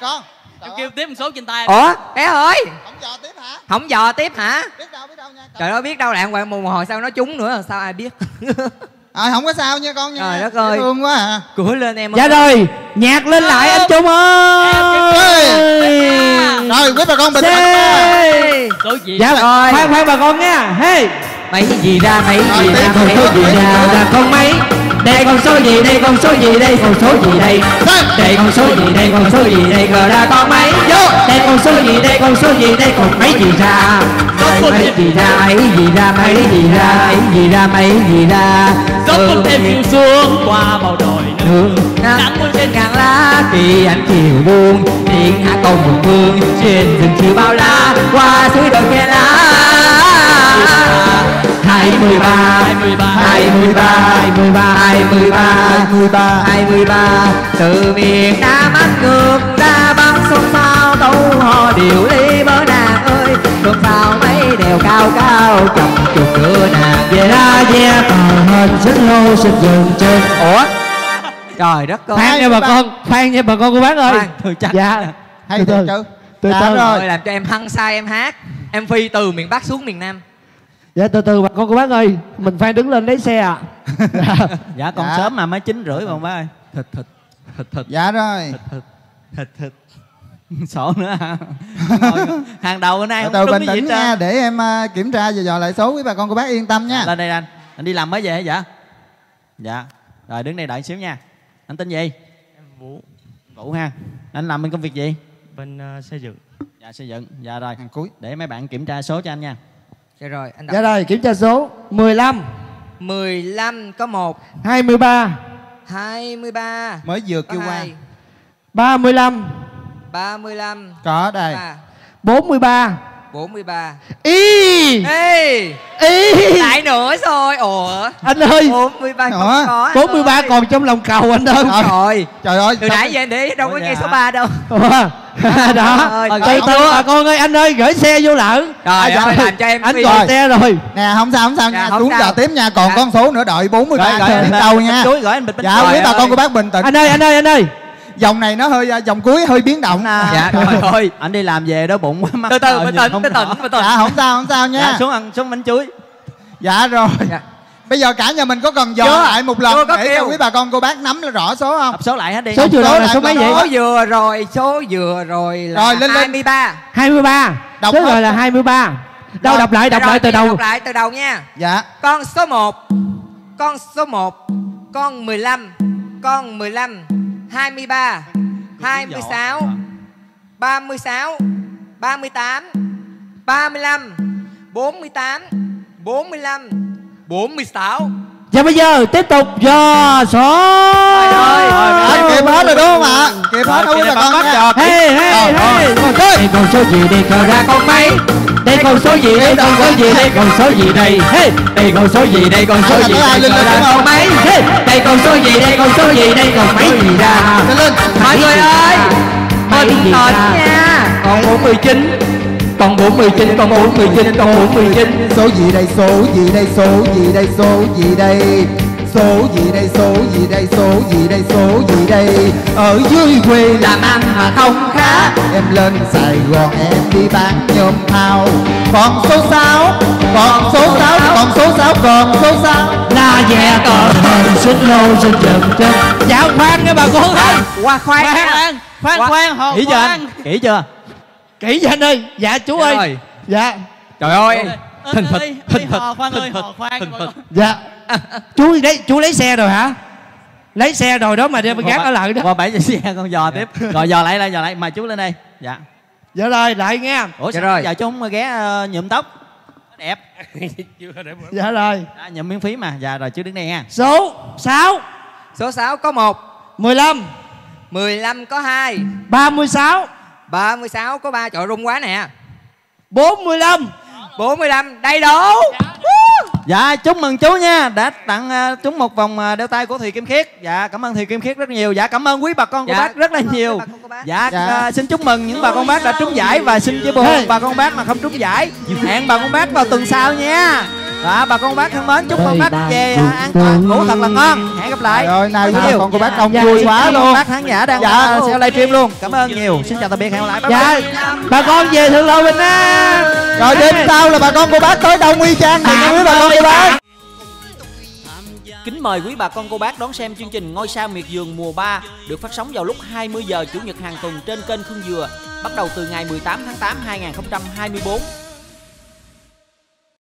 con em kêu tiếp một số trên tay. Ủa? Bé ơi. Không giờ tiếp hả? Không dò tiếp hả? Biết đâu biết đâu nha. Trời ơi biết đâu lạng quạng mù hồi sao nó trúng nữa sao ai biết Ờ không có sao nha con nha. Trời đất ơi. thương quá à. Cưỡi lên em Dạ ơi. rồi Nhạc lên lại anh Trung ơi. Rồi quý bà con bình tĩnh Dạ Rồi. khoan khoan bà con nha. Hey. Mấy gì ra mấy gì ra mấy gì ra. Là con mấy đây con số gì đây con số gì đây con số gì đây? Đây con số gì đây con số gì đây cờ ra con mấy vô! Đây con số gì đây con số gì đây còn mấy gì ra? Mấy mấy gì ra mấy gì ra mấy gì ra mấy gì ra mấy gì ra? Gió cuốn thêm chiều xuống qua bao đồi đường nắng muôn trên ngàn lá khi anh chiều buông tiếng hát công một phương trên rừng chiều bao la qua suối đồi khe lá hai mươi ba hai mươi ba hai mươi ba hai mươi ba hai mươi ba hai mươi ba từ miền Nam anh ngược ra băng sông sao tấu hò điệu ly bờ nàng ơi. Sông sao mấy đèo cao cao chọc chục cửa nàng về ra ve. Tờ hình xích lô xích dừng chân ủa? Trời đất ơi. Khoan nha bà con khoan nha bà con cô bác ơi. Khoan. từ chắc. Dạ. Hay từ từ chứ. từ từ rồi. Làm cho em hăng sai em hát. Em phi từ miền bắc xuống miền nam dạ từ từ bà con cô bác ơi mình phải đứng lên lấy xe ạ. Dạ còn Dạ. sớm mà mới chín rưỡi bà con bác ơi. Thịt thịt thịt thịt. Dạ rồi. Thịt thịt sổ nữa hả? Hàng đầu bữa nay Từ bình tĩnh trơn. nha Để em ờ, kiểm tra và dò lại số quý bà con cô bác yên tâm nha. Lên đây anh. Anh đi làm mới về hả dạ? Dạ. Rồi đứng đây đợi xíu nha. Anh tên gì? Em Vũ. Vũ ha. Anh làm bên công việc gì? Bên ờ, xây dựng. dạ xây dựng. Dạ rồi. Hàng cuối. Để mấy bạn kiểm tra số cho anh nha Dạ rồi anh đọc. Dạ rồi kiểm tra số 15 15 có 1 23 23 Mới vừa kêu qua. 2 35 35 Có đây. 3 43 43 y Ê. Y Lại nữa rồi. Ủa? Anh ơi. 43 không có anh 43 ơi. còn trong lòng cầu anh ơi. Rồi Trời ơi Từ nãy giờ em để đâu có nghe dạ. số hả? 3 đâu. Ủa, đó Ơi, từ trời từ ơi. bà con ơi anh ơi gửi xe vô lợn Trời ơi, làm cho em anh Rồi. xe rồi. Nè không sao không sao Dạ, nha. Xuống giờ tiếp nha. Còn Dạ. con số nữa đợi 43 Rồi, chờ rồi, biết rồi, đâu nha. Gửi anh bịch bánh Dạ quý Trời bà con ơi. cô bác bình tĩnh. Anh ơi anh ơi anh ơi Dòng này nó hơi Dòng cuối hơi biến động. Dạ rồi thôi anh đi làm về đó bụng quá mắt Từ từ bình tĩnh không bình tĩnh bình tĩnh Dạ không sao không sao dạ nha xuống ăn xuống bánh chuối. Dạ rồi. Dạ. Bây giờ cả nhà mình có cần dò Chưa. lại một lần Chưa Để cho quý bà con cô bác nắm rõ số không? Đọc số lại hết đi. Số rồi là số mấy là vậy? Số vừa rồi Số vừa rồi là Rồi, lên, lên. 23 23 Đọc số rồi là 23 đâu đọc lại đọc Dạ lại từ đầu. Đọc lại từ đầu nha. Dạ. Con số 1 Con số 1 Con 15 Con 15 23 26 36 38 35 48 45 46 Và bây giờ tiếp tục dò số À, kịp hết rồi đúng không ạ? Kịp hết đâu quý bà con nha. Hey hey hey. con số gì đây cờ ra con mấy Đây con số gì đây con số gì đây con số gì đây Đây con số gì đây con số gì đây con mấy Đây con số gì đây con số gì đây con mấy gì ra Mọi người ơi Bình tĩnh nha Còn 49 Còn 49 Còn 49 Còn 49 số gì đây số gì đây số gì đây số gì đây số gì đây số gì đây số gì đây số gì đây? Ở dưới quê Làm ăn mà không khá. Em lên Sài Gòn em đi bán nhôm thao. Còn số 6 còn số 6 còn số 6 còn số 6 Là về còn Xích lô xin chậm chân Dạ khoan nha bà con ơi Qua khoan. Khoan khoan khoan khoan hồn kỹ chưa khoan. Kỹ chưa? Kỹ cho anh ơi? Dạ chú ơi. Dạ. Trời ơi Thình thịch thình thịch khoan ơi hò khoan Dạ. Chú lấy chú lấy xe rồi hả? Lấy xe rồi đó mà đem gác ở lại đó. qua bảy xe con dò tiếp. Rồi dò lại lại dò lại. Mời chú lên đây. Dạ. Dạ rồi lại nghe. Ủa Dạ rồi. giờ chú không ghé ờ, nhuộm tóc? Đẹp. Dạ rồi. À, nhuộm miễn phí mà. Dạ rồi chú đứng đây nha. Số 6 Số 6 có 1 15 15 có 2 36 36 có 3 Trời rung quá nè. 45 45 đầy đủ. Dạ chúc mừng chú nha. Đã tặng ờ, chúng một vòng ờ, đeo tay của thùy kim khiết. Dạ cảm ơn thùy kim khiết rất nhiều. Dạ cảm ơn quý bà con Dạ, bác rất là nhiều. dạ, Dạ. ờ, xin chúc mừng những bà con bác đã trúng giải và xin chia buồn Hey. bà con bác mà không trúng giải. Hẹn bà con bác vào tuần sau nha dạ bà con bác thân mến chúc con bác về ờ, an toàn ngủ thật là ngon. Hẹn gặp lại. Rồi bà Nhiều. con cô bác đông Dạ, vui quá luôn. bác khán giả đang Dạ. xem livestream luôn. Cảm ơn nhiều. Xin chào tạm biệt hẹn gặp lại. Bye bye. Dạ Bà con về thượng lộ bình an. Rồi đêm sau là bà con cô bác tới đông y chang thì quý bà con cô bác. Kính mời quý bà con cô bác đón xem chương trình Ngôi sao miệt vườn mùa 3 được phát sóng vào lúc 20 giờ chủ nhật hàng tuần trên kênh Khương Dừa bắt đầu từ ngày 18 tháng 8 2024